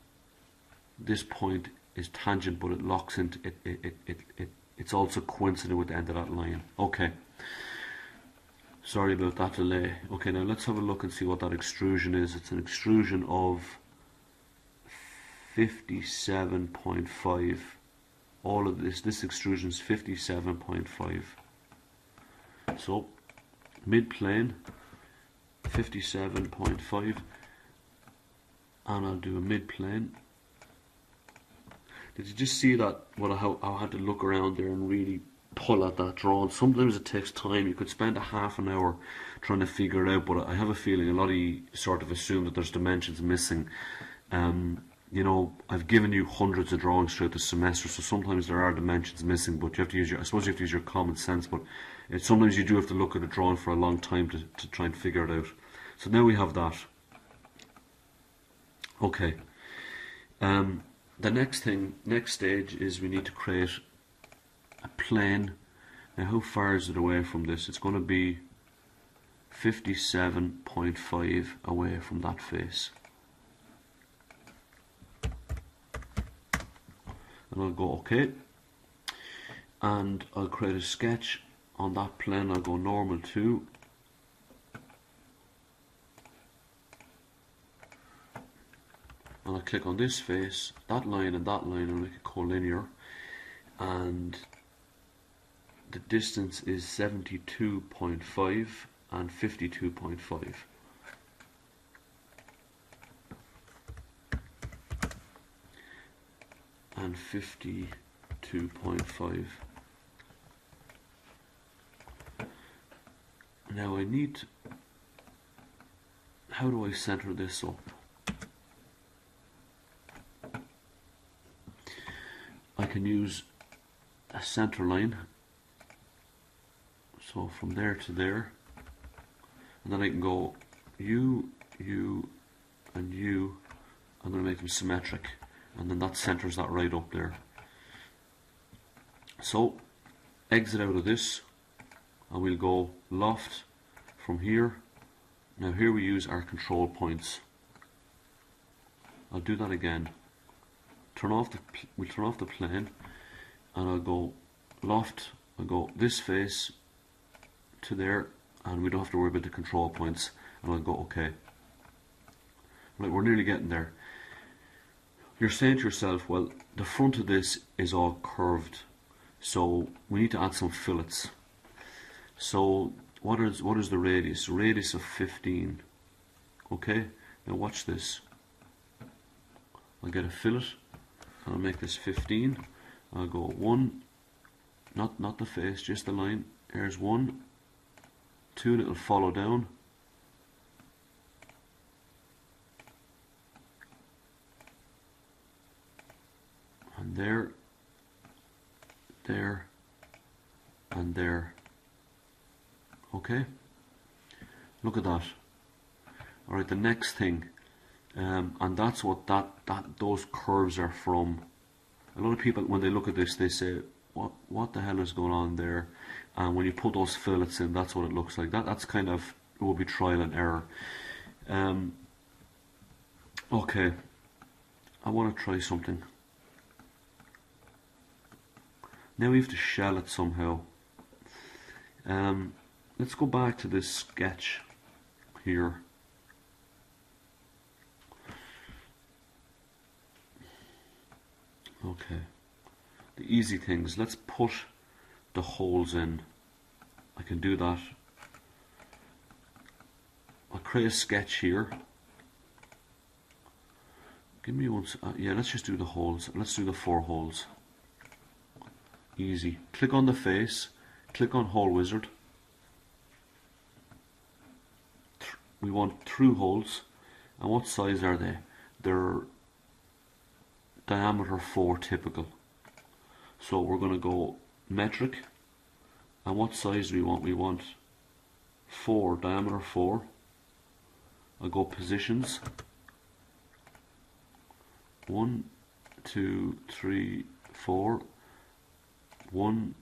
this point is tangent but it locks into it it, it, it, it it's also coincident with the end of that line okay Sorry about that delay. Okay, now let's have a look and see what that extrusion is. It's an extrusion of 57.5. All of this, this extrusion is 57.5. So, mid plane, 57.5. And I'll do a mid plane. Did you just see that? What I, how I had to look around there and really pull at that drawing. Sometimes it takes time. You could spend a half an hour trying to figure it out, but I have a feeling a lot of you sort of assume that there's dimensions missing. Um, you know, I've given you hundreds of drawings throughout the semester, so sometimes there are dimensions missing, but you have to use your, I suppose you have to use your common sense, but it, sometimes you do have to look at a drawing for a long time to, to try and figure it out. So now we have that. Okay. Um, the next thing, next stage is we need to create a plane. Now, how far is it away from this? It's going to be 57.5 away from that face. And I'll go OK. And I'll create a sketch on that plane. I'll go normal to. And I'll click on this face, that line and that line and make it collinear. And the distance is 72.5 and 52.5. And 52.5. Now I need, how do I center this up? I can use a center line. So from there to there. And then I can go you, you and you I'm going to make them symmetric. And then that centers that right up there. So exit out of this and we'll go loft from here. Now here we use our control points. I'll do that again. Turn off the we'll turn off the plane and I'll go loft I'll go this face to there and we don't have to worry about the control points and I'll go OK right we're nearly getting there. You're saying to yourself well the front of this is all curved so we need to add some fillets so what is what is the radius? Radius of 15 okay now watch this. I'll get a fillet I'll make this 15 I'll go one not not the face just the line. Here's one two and it'll follow down. And there there and there okay. Look at that. Alright the next thing um, and that's what that, that those curves are from. A lot of people when they look at this they say what what the hell is going on there? And when you put those fillets in that's what it looks like. That that's kind of it will be trial and error. Um, okay. I want to try something. Now we have to shell it somehow. Um, let's go back to this sketch here. Okay. The easy things. Let's put the holes in. I can do that. I'll create a sketch here. Give me one uh, yeah let's just do the holes. Let's do the four holes. Easy. Click on the face. Click on hole wizard we want through holes and what size are they? They're diameter 4 typical. So we're going to go metric. And what size do we want? We want 4 diameter 4 I'll go positions. 1 2 3 4 1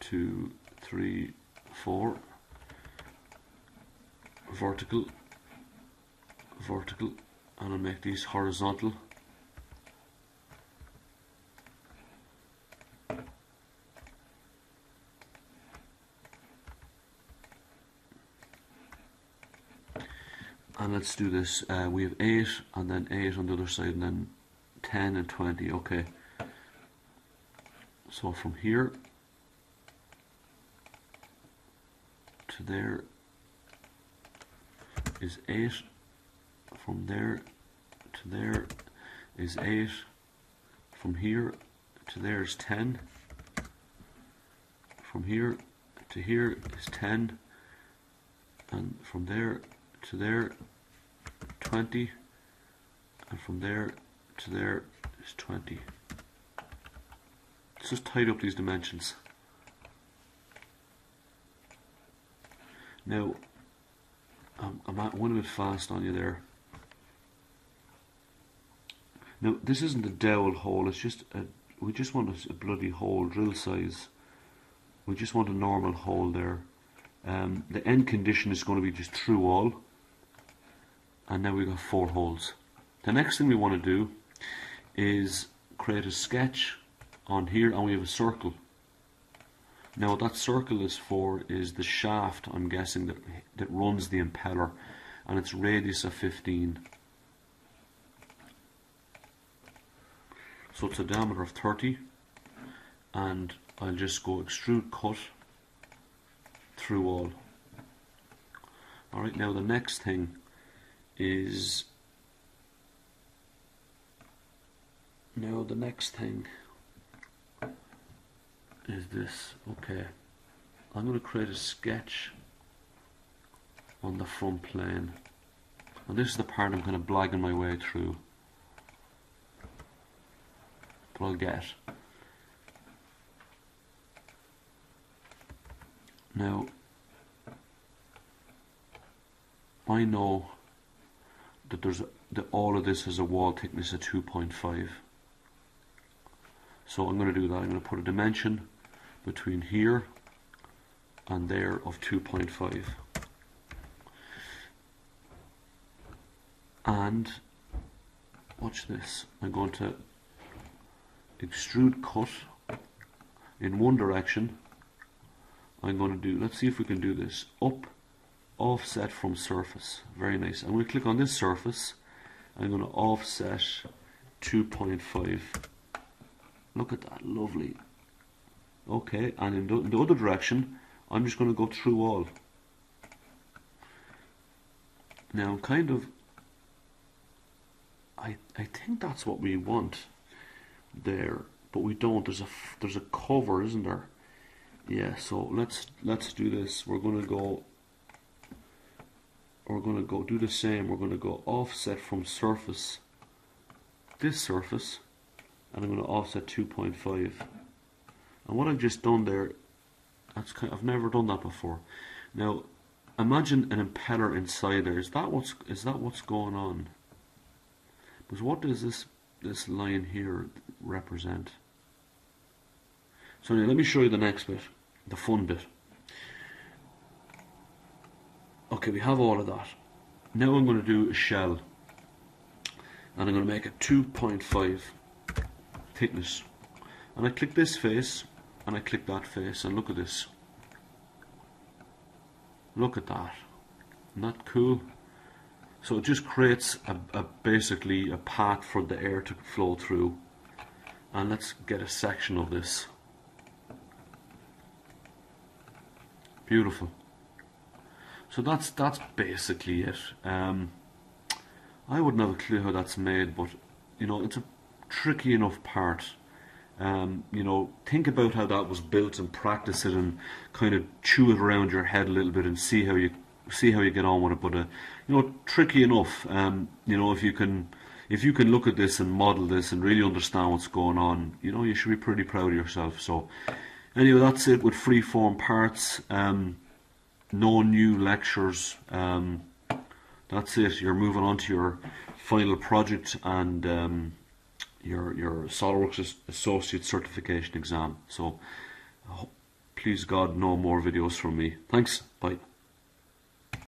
2 3 4 vertical vertical and I'll make these horizontal. And let's do this uh, we have 8 and then 8 on the other side and then 10 and 20 okay. So from here to there is 8 from there to there is 8 from here to there is 10 from here to here is 10 and from there to there 20 and from there to there is 20 let's just tidy up these dimensions. Now I'm, at one bit fast on you there now this isn't a dowel hole it's just a we just want a, a bloody hole drill size we just want a normal hole there. Um, the end condition is going to be just through all. And now we've got four holes. The next thing we want to do is create a sketch on here and we have a circle. Now what that circle is for is the shaft, I'm guessing, that, that runs the impeller and its radius of 15. So it's a diameter of 30 and I'll just go extrude cut through all. Alright, now the next thing is now the next thing is this okay. I'm going to create a sketch on the front plane. And this is the part I'm kind of blagging my way through. But I'll get now I know that there's that all of this has a wall thickness of 2.5 so I'm going to do that. I'm going to put a dimension between here and there of 2.5 and watch this. I'm going to extrude cut in one direction. I'm going to do let's see if we can do this up offset from surface. Very nice. I'm going to click on this surface. I'm going to offset 2.5 look at that lovely okay and in the, in the other direction I'm just going to go through all. Now kind of I, I think that's what we want there but we don't. There's a there's a cover isn't there? Yeah so let's let's do this. We're going to go we're going to go do the same. We're going to go offset from surface this surface and I'm going to offset 2.5 and what I've just done there kind of, I've never done that before. Now imagine an impeller inside there. Is that what's is that what's going on? Because what does this this line here represent? So now let me show you the next bit the fun bit. Okay we have all of that. Now I'm going to do a shell and I'm going to make it 2.5 thickness. And I click this face and I click that face and look at this. Look at that. Not cool. So it just creates a, a basically a path for the air to flow through. And let's get a section of this. Beautiful. So that's that's basically it. Um, I wouldn't have a clue how that's made but you know it's a tricky enough part. Um, you know, think about how that was built and practice it and kind of chew it around your head a little bit and see how you see how you get on with it. But uh, you know, tricky enough. Um, you know, if you can if you can look at this and model this and really understand what's going on, you know, you should be pretty proud of yourself. So, anyway, that's it with free form parts. Um, no new lectures. Um, that's it. You're moving on to your final project and. Your your SolidWorks Associate Certification exam. So, please God, no more videos from me. Thanks. Bye.